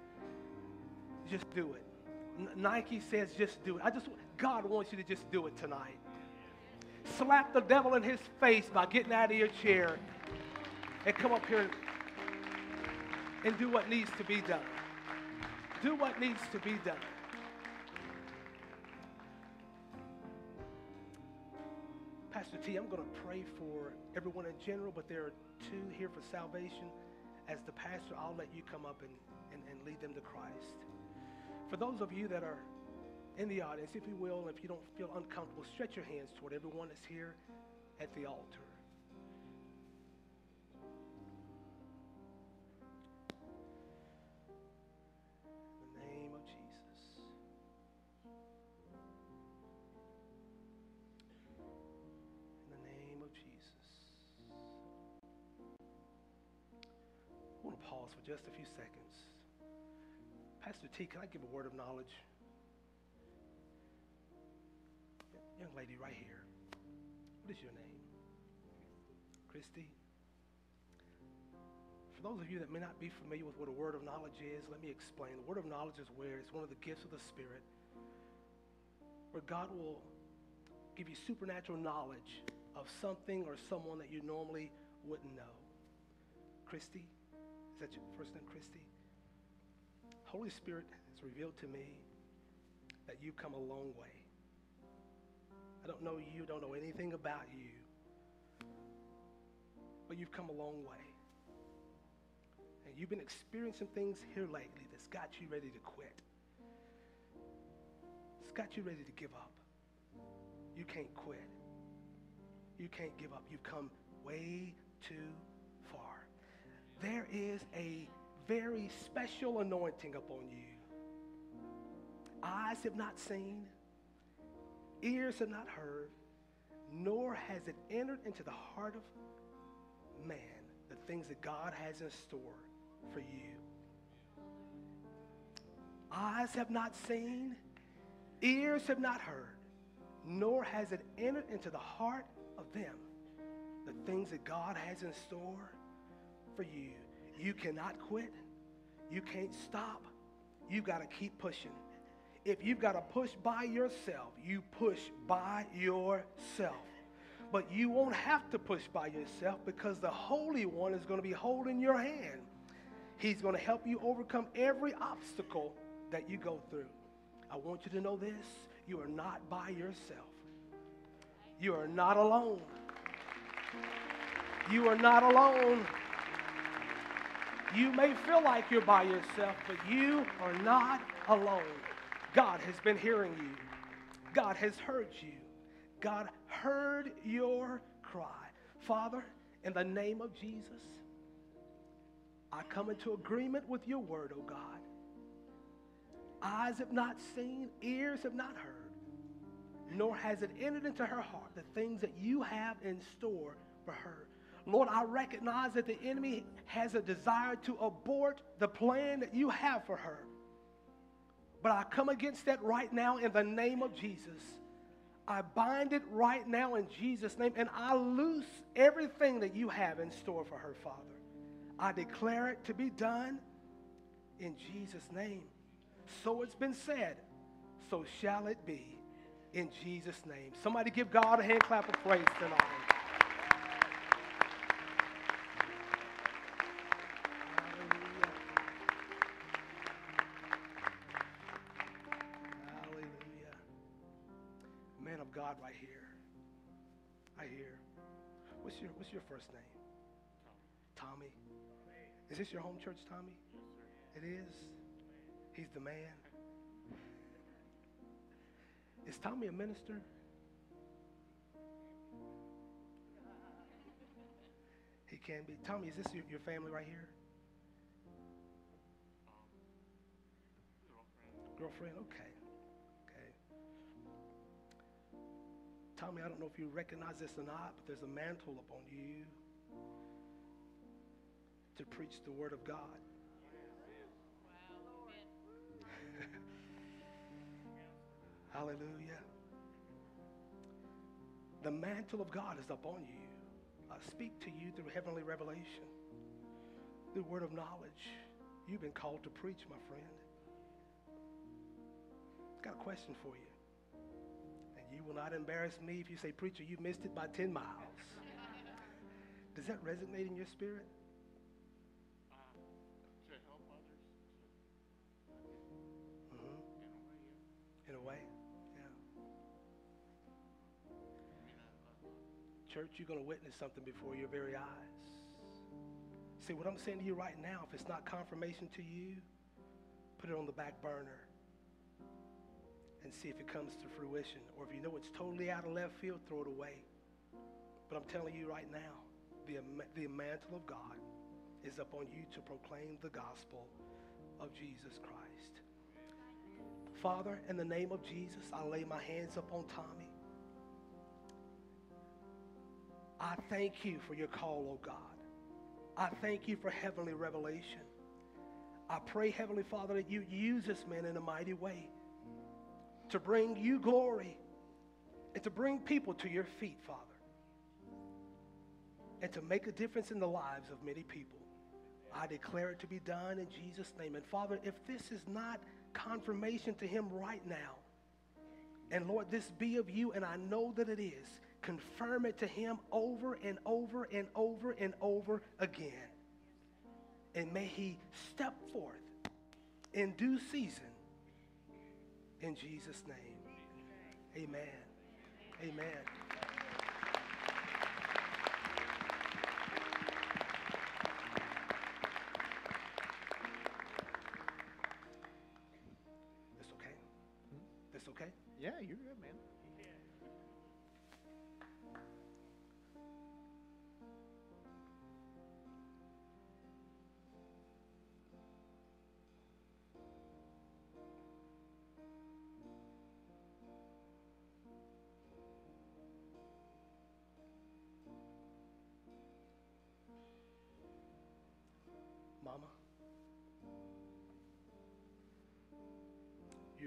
Just do it. Nike says just do it. I just God wants you to just do it tonight. Slap the devil in his face by getting out of your chair and come up here and do what needs to be done. Do what needs to be done. Pastor T, I'm going to pray for everyone in general, but there are two here for salvation. As the pastor, I'll let you come up and, and, and lead them to Christ. For those of you that are in the audience, if you will, if you don't feel uncomfortable, stretch your hands toward everyone that's here at the altar. The name of Jesus. In the name of Jesus. I want to pause for just a few seconds. Pastor T, can I give a word of knowledge? Young lady right here. What is your name? Christy? For those of you that may not be familiar with what a word of knowledge is, let me explain. The word of knowledge is where it's one of the gifts of the Spirit, where God will give you supernatural knowledge of something or someone that you normally wouldn't know. Christy? Is that your first name, Christy? Holy Spirit has revealed to me that you've come a long way. I don't know you, don't know anything about you. But you've come a long way. And you've been experiencing things here lately that's got you ready to quit. It's got you ready to give up. You can't quit. You can't give up. You've come way too far. There is a very special anointing upon you. Eyes have not seen, ears have not heard, nor has it entered into the heart of man the things that God has in store for you. Eyes have not seen, ears have not heard, nor has it entered into the heart of them the things that God has in store for you. You cannot quit. You can't stop. You got to keep pushing. If you've got to push by yourself, you push by yourself. But you won't have to push by yourself because the Holy One is going to be holding your hand. He's going to help you overcome every obstacle that you go through. I want you to know this you are not by yourself, you are not alone. You are not alone. You may feel like you're by yourself, but you are not alone. God has been hearing you. God has heard you. God heard your cry. Father, in the name of Jesus, I come into agreement with your word, oh God. Eyes have not seen, ears have not heard, nor has it entered into her heart the things that you have in store for her. Lord, I recognize that the enemy has a desire to abort the plan that you have for her. But I come against that right now in the name of Jesus. I bind it right now in Jesus' name, and I loose everything that you have in store for her, Father. I declare it to be done in Jesus' name. So it's been said, so shall it be in Jesus' name. Somebody give God a hand clap of praise tonight. What's your What's your first name? Tommy. Is this your home church, Tommy? Yes, sir. it is. He's the man. Is Tommy a minister? He can be. Tommy, is this your, your family right here? Girlfriend, okay. Tommy, I don't know if you recognize this or not, but there's a mantle upon you to preach the word of God. Hallelujah. The mantle of God is upon you. I speak to you through heavenly revelation, the word of knowledge. You've been called to preach, my friend. I've got a question for you. You will not embarrass me if you say, Preacher, you missed it by 10 miles. Does that resonate in your spirit? Uh, to help others. Mm-hmm. In a way, yeah. Church, you're going to witness something before your very eyes. See, what I'm saying to you right now, if it's not confirmation to you, put it on the back burner and see if it comes to fruition. Or if you know it's totally out of left field, throw it away. But I'm telling you right now, the, the mantle of God is upon you to proclaim the gospel of Jesus Christ. Father, in the name of Jesus, I lay my hands upon Tommy. I thank you for your call, oh God. I thank you for heavenly revelation. I pray, Heavenly Father, that you use this man in a mighty way to bring you glory and to bring people to your feet, Father, and to make a difference in the lives of many people. I declare it to be done in Jesus' name. And Father, if this is not confirmation to him right now, and Lord, this be of you, and I know that it is, confirm it to him over and over and over and over again. And may he step forth in due season in Jesus' name. Amen. Amen. This okay? This okay? Yeah, you're good, man.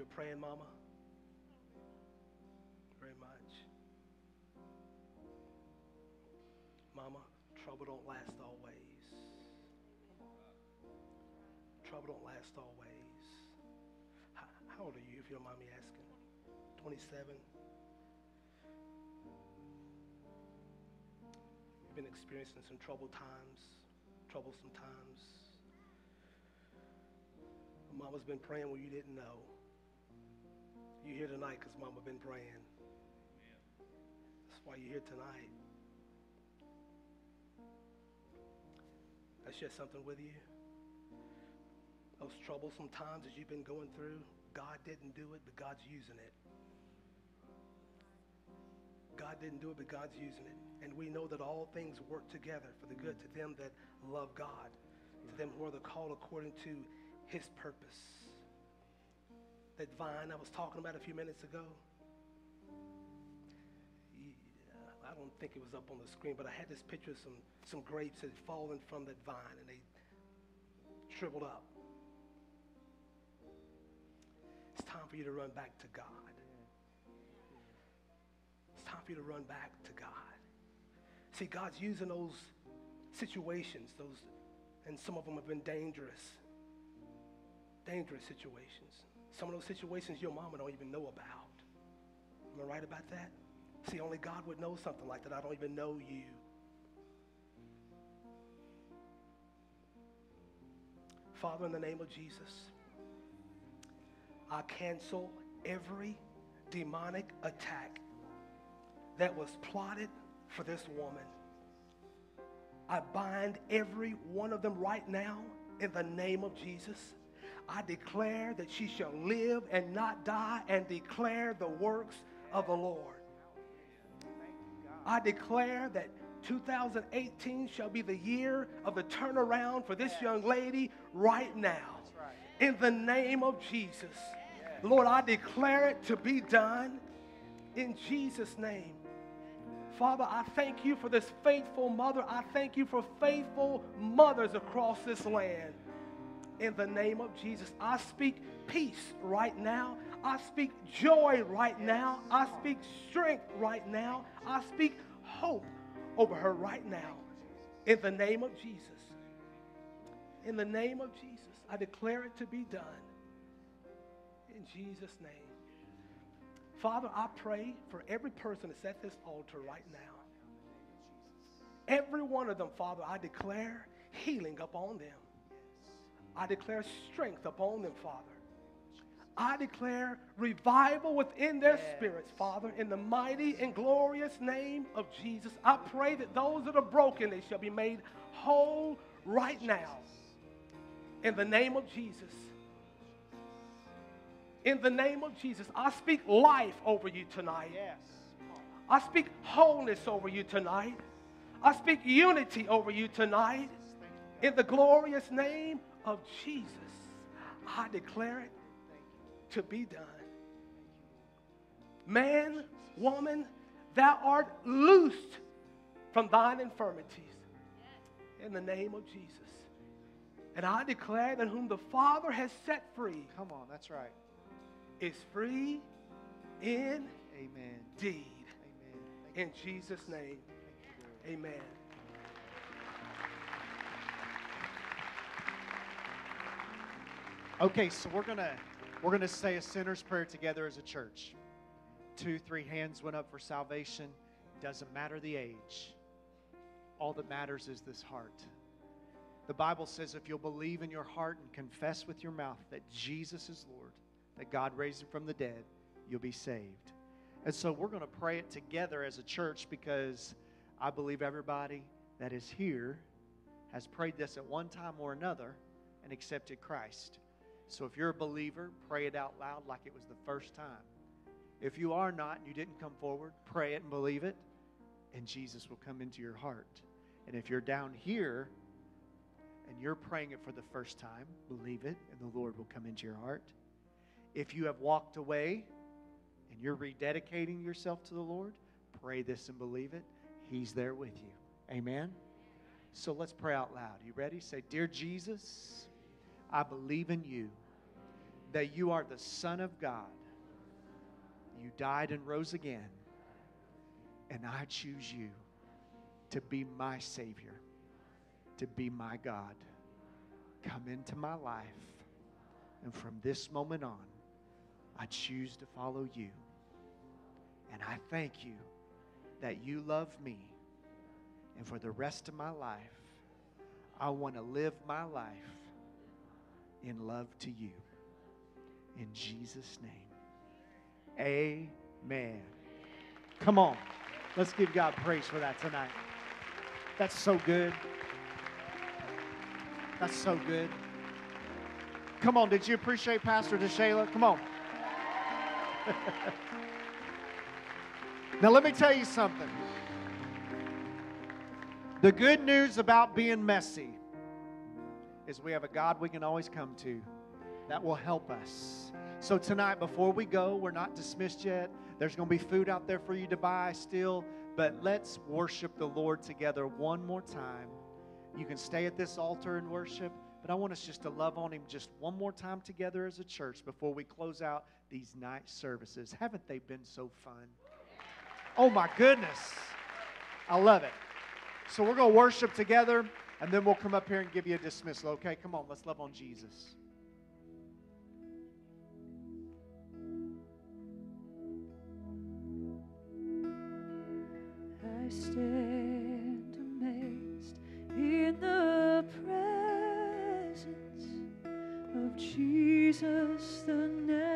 Praying, Mama? Very much. Mama, trouble don't last always. Trouble don't last always. How, how old are you, if you don't mind me asking? 27? You've been experiencing some troubled times, troublesome times. Mama's been praying when you didn't know. You're here tonight because Mama been praying. That's why you're here tonight. I share something with you. Those troublesome times that you've been going through, God didn't do it, but God's using it. God didn't do it, but God's using it. And we know that all things work together for the good to them that love God, to them who are the called according to his purpose. That vine I was talking about a few minutes ago? I don't think it was up on the screen, but I had this picture of some, some grapes that had fallen from that vine and they shriveled up. It's time for you to run back to God. It's time for you to run back to God. See, God's using those situations, those, and some of them have been dangerous dangerous situations. Some of those situations your mama don't even know about. Am I right about that? See, only God would know something like that. I don't even know you. Father, in the name of Jesus, I cancel every demonic attack that was plotted for this woman. I bind every one of them right now in the name of Jesus. I declare that she shall live and not die and declare the works of the Lord. I declare that 2018 shall be the year of the turnaround for this young lady right now. In the name of Jesus. Lord, I declare it to be done in Jesus' name. Father, I thank you for this faithful mother. I thank you for faithful mothers across this land in the name of Jesus. I speak peace right now. I speak joy right now. I speak strength right now. I speak hope over her right now. In the name of Jesus. In the name of Jesus, I declare it to be done. In Jesus' name. Father, I pray for every person that's at this altar right now. Every one of them, Father, I declare healing upon them. I declare strength upon them, Father. I declare revival within their spirits, Father, in the mighty and glorious name of Jesus. I pray that those that are broken, they shall be made whole right now. In the name of Jesus. In the name of Jesus, I speak life over you tonight. Yes. I speak wholeness over you tonight. I speak unity over you tonight. In the glorious name of Jesus, I declare it to be done. Man, woman, thou art loosed from thine infirmities in the name of Jesus. And I declare that whom the Father has set free Come on, that's right. is free in Amen. deed. Amen. In Jesus' name, amen. Okay, so we're gonna we're gonna say a sinner's prayer together as a church. Two, three hands went up for salvation. Doesn't matter the age. All that matters is this heart. The Bible says if you'll believe in your heart and confess with your mouth that Jesus is Lord, that God raised him from the dead, you'll be saved. And so we're going to pray it together as a church because I believe everybody that is here has prayed this at one time or another and accepted Christ. So if you're a believer, pray it out loud like it was the first time. If you are not and you didn't come forward, pray it and believe it, and Jesus will come into your heart. And if you're down here and you're praying it for the first time, believe it, and the Lord will come into your heart. If you have walked away and you're rededicating yourself to the Lord, pray this and believe it. He's there with you. Amen. So let's pray out loud. You ready? Say, Dear Jesus, I believe in you, that you are the Son of God. You died and rose again, and I choose you to be my Savior, to be my God. Come into my life, and from this moment on, I choose to follow you. And I thank you that you love me. And for the rest of my life, I want to live my life in love to you. In Jesus' name. Amen. Come on. Let's give God praise for that tonight. That's so good. That's so good. Come on, did you appreciate Pastor Tashala? Come on. now, let me tell you something. The good news about being messy is we have a God we can always come to that will help us. So, tonight, before we go, we're not dismissed yet. There's going to be food out there for you to buy still, but let's worship the Lord together one more time. You can stay at this altar and worship, but I want us just to love on Him just one more time together as a church before we close out these night services. Haven't they been so fun? Oh my goodness. I love it. So we're going to worship together, and then we'll come up here and give you a dismissal, okay? Come on, let's love on Jesus. I stand amazed in the presence of Jesus the Nazarene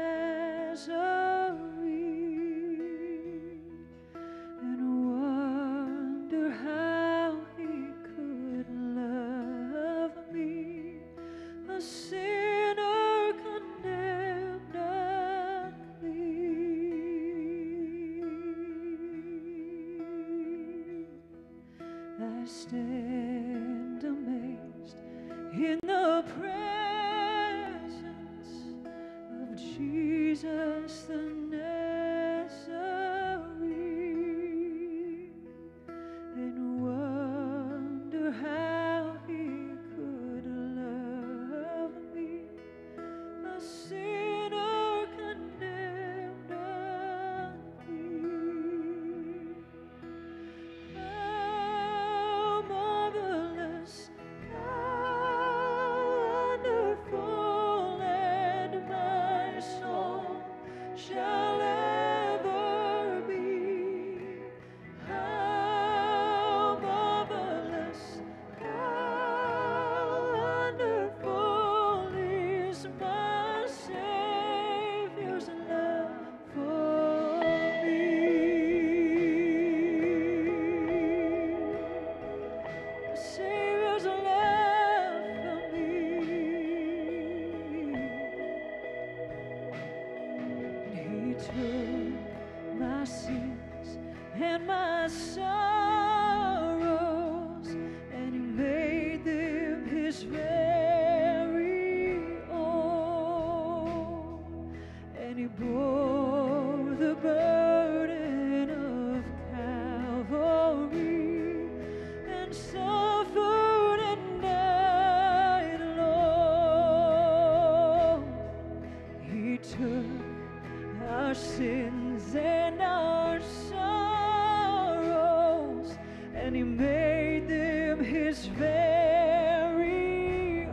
His very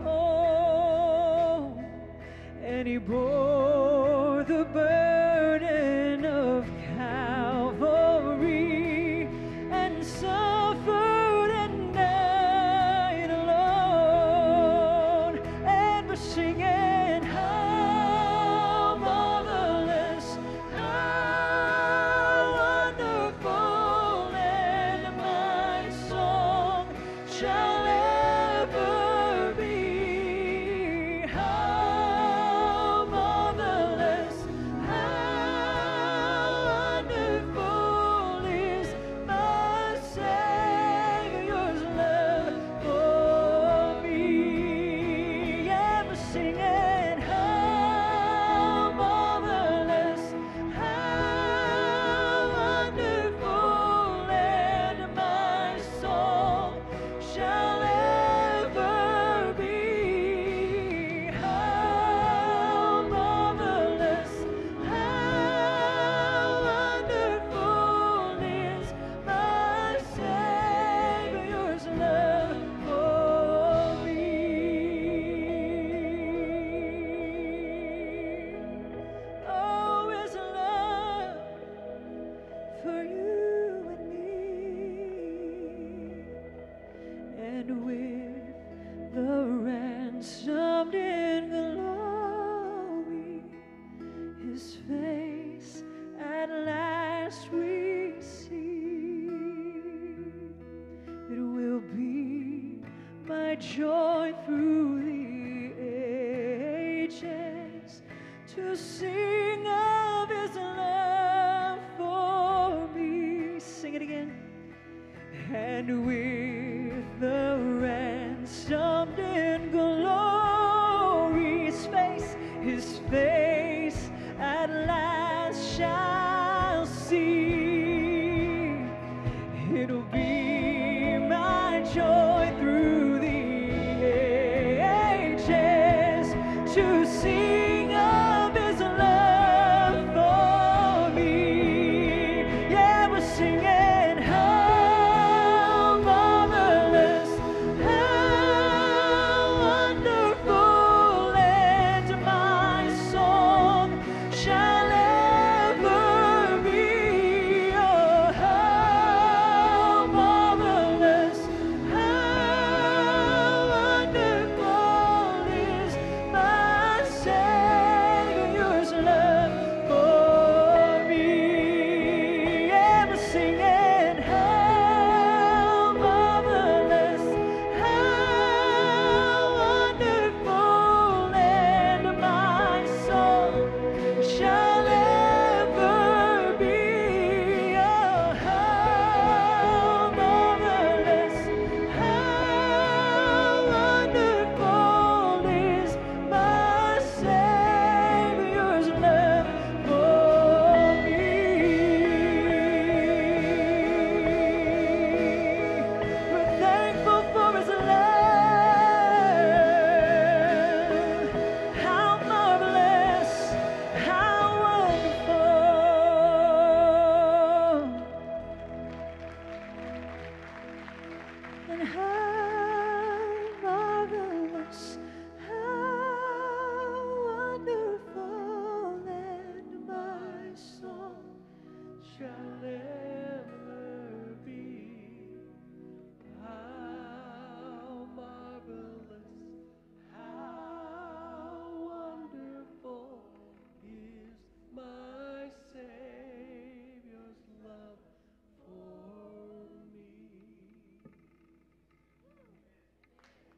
own. And He bore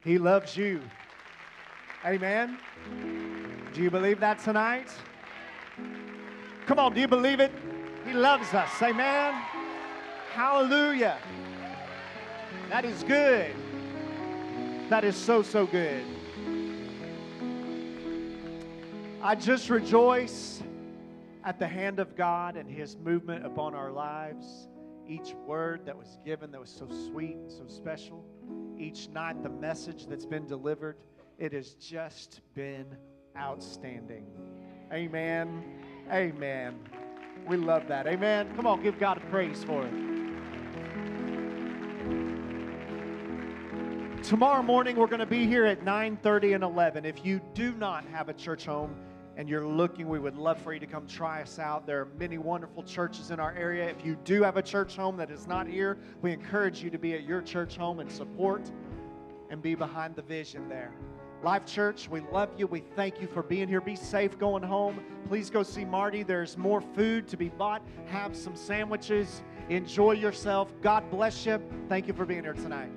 He loves you. Amen. Do you believe that tonight? Come on, do you believe it? He loves us. Amen. Hallelujah. That is good. That is so, so good. I just rejoice at the hand of God and His movement upon our lives. Each word that was given that was so sweet and so special. Each night, the message that's been delivered, it has just been outstanding. Amen. Amen. We love that. Amen. Come on, give God a praise for it. Tomorrow morning we're going to be here at 9:30 and 11. If you do not have a church home and you're looking, we would love for you to come try us out. There are many wonderful churches in our area. If you do have a church home that is not here, we encourage you to be at your church home and support and be behind the vision there. Life Church, we love you. We thank you for being here. Be safe going home. Please go see Marty. There's more food to be bought. Have some sandwiches. Enjoy yourself. God bless you. Thank you for being here tonight.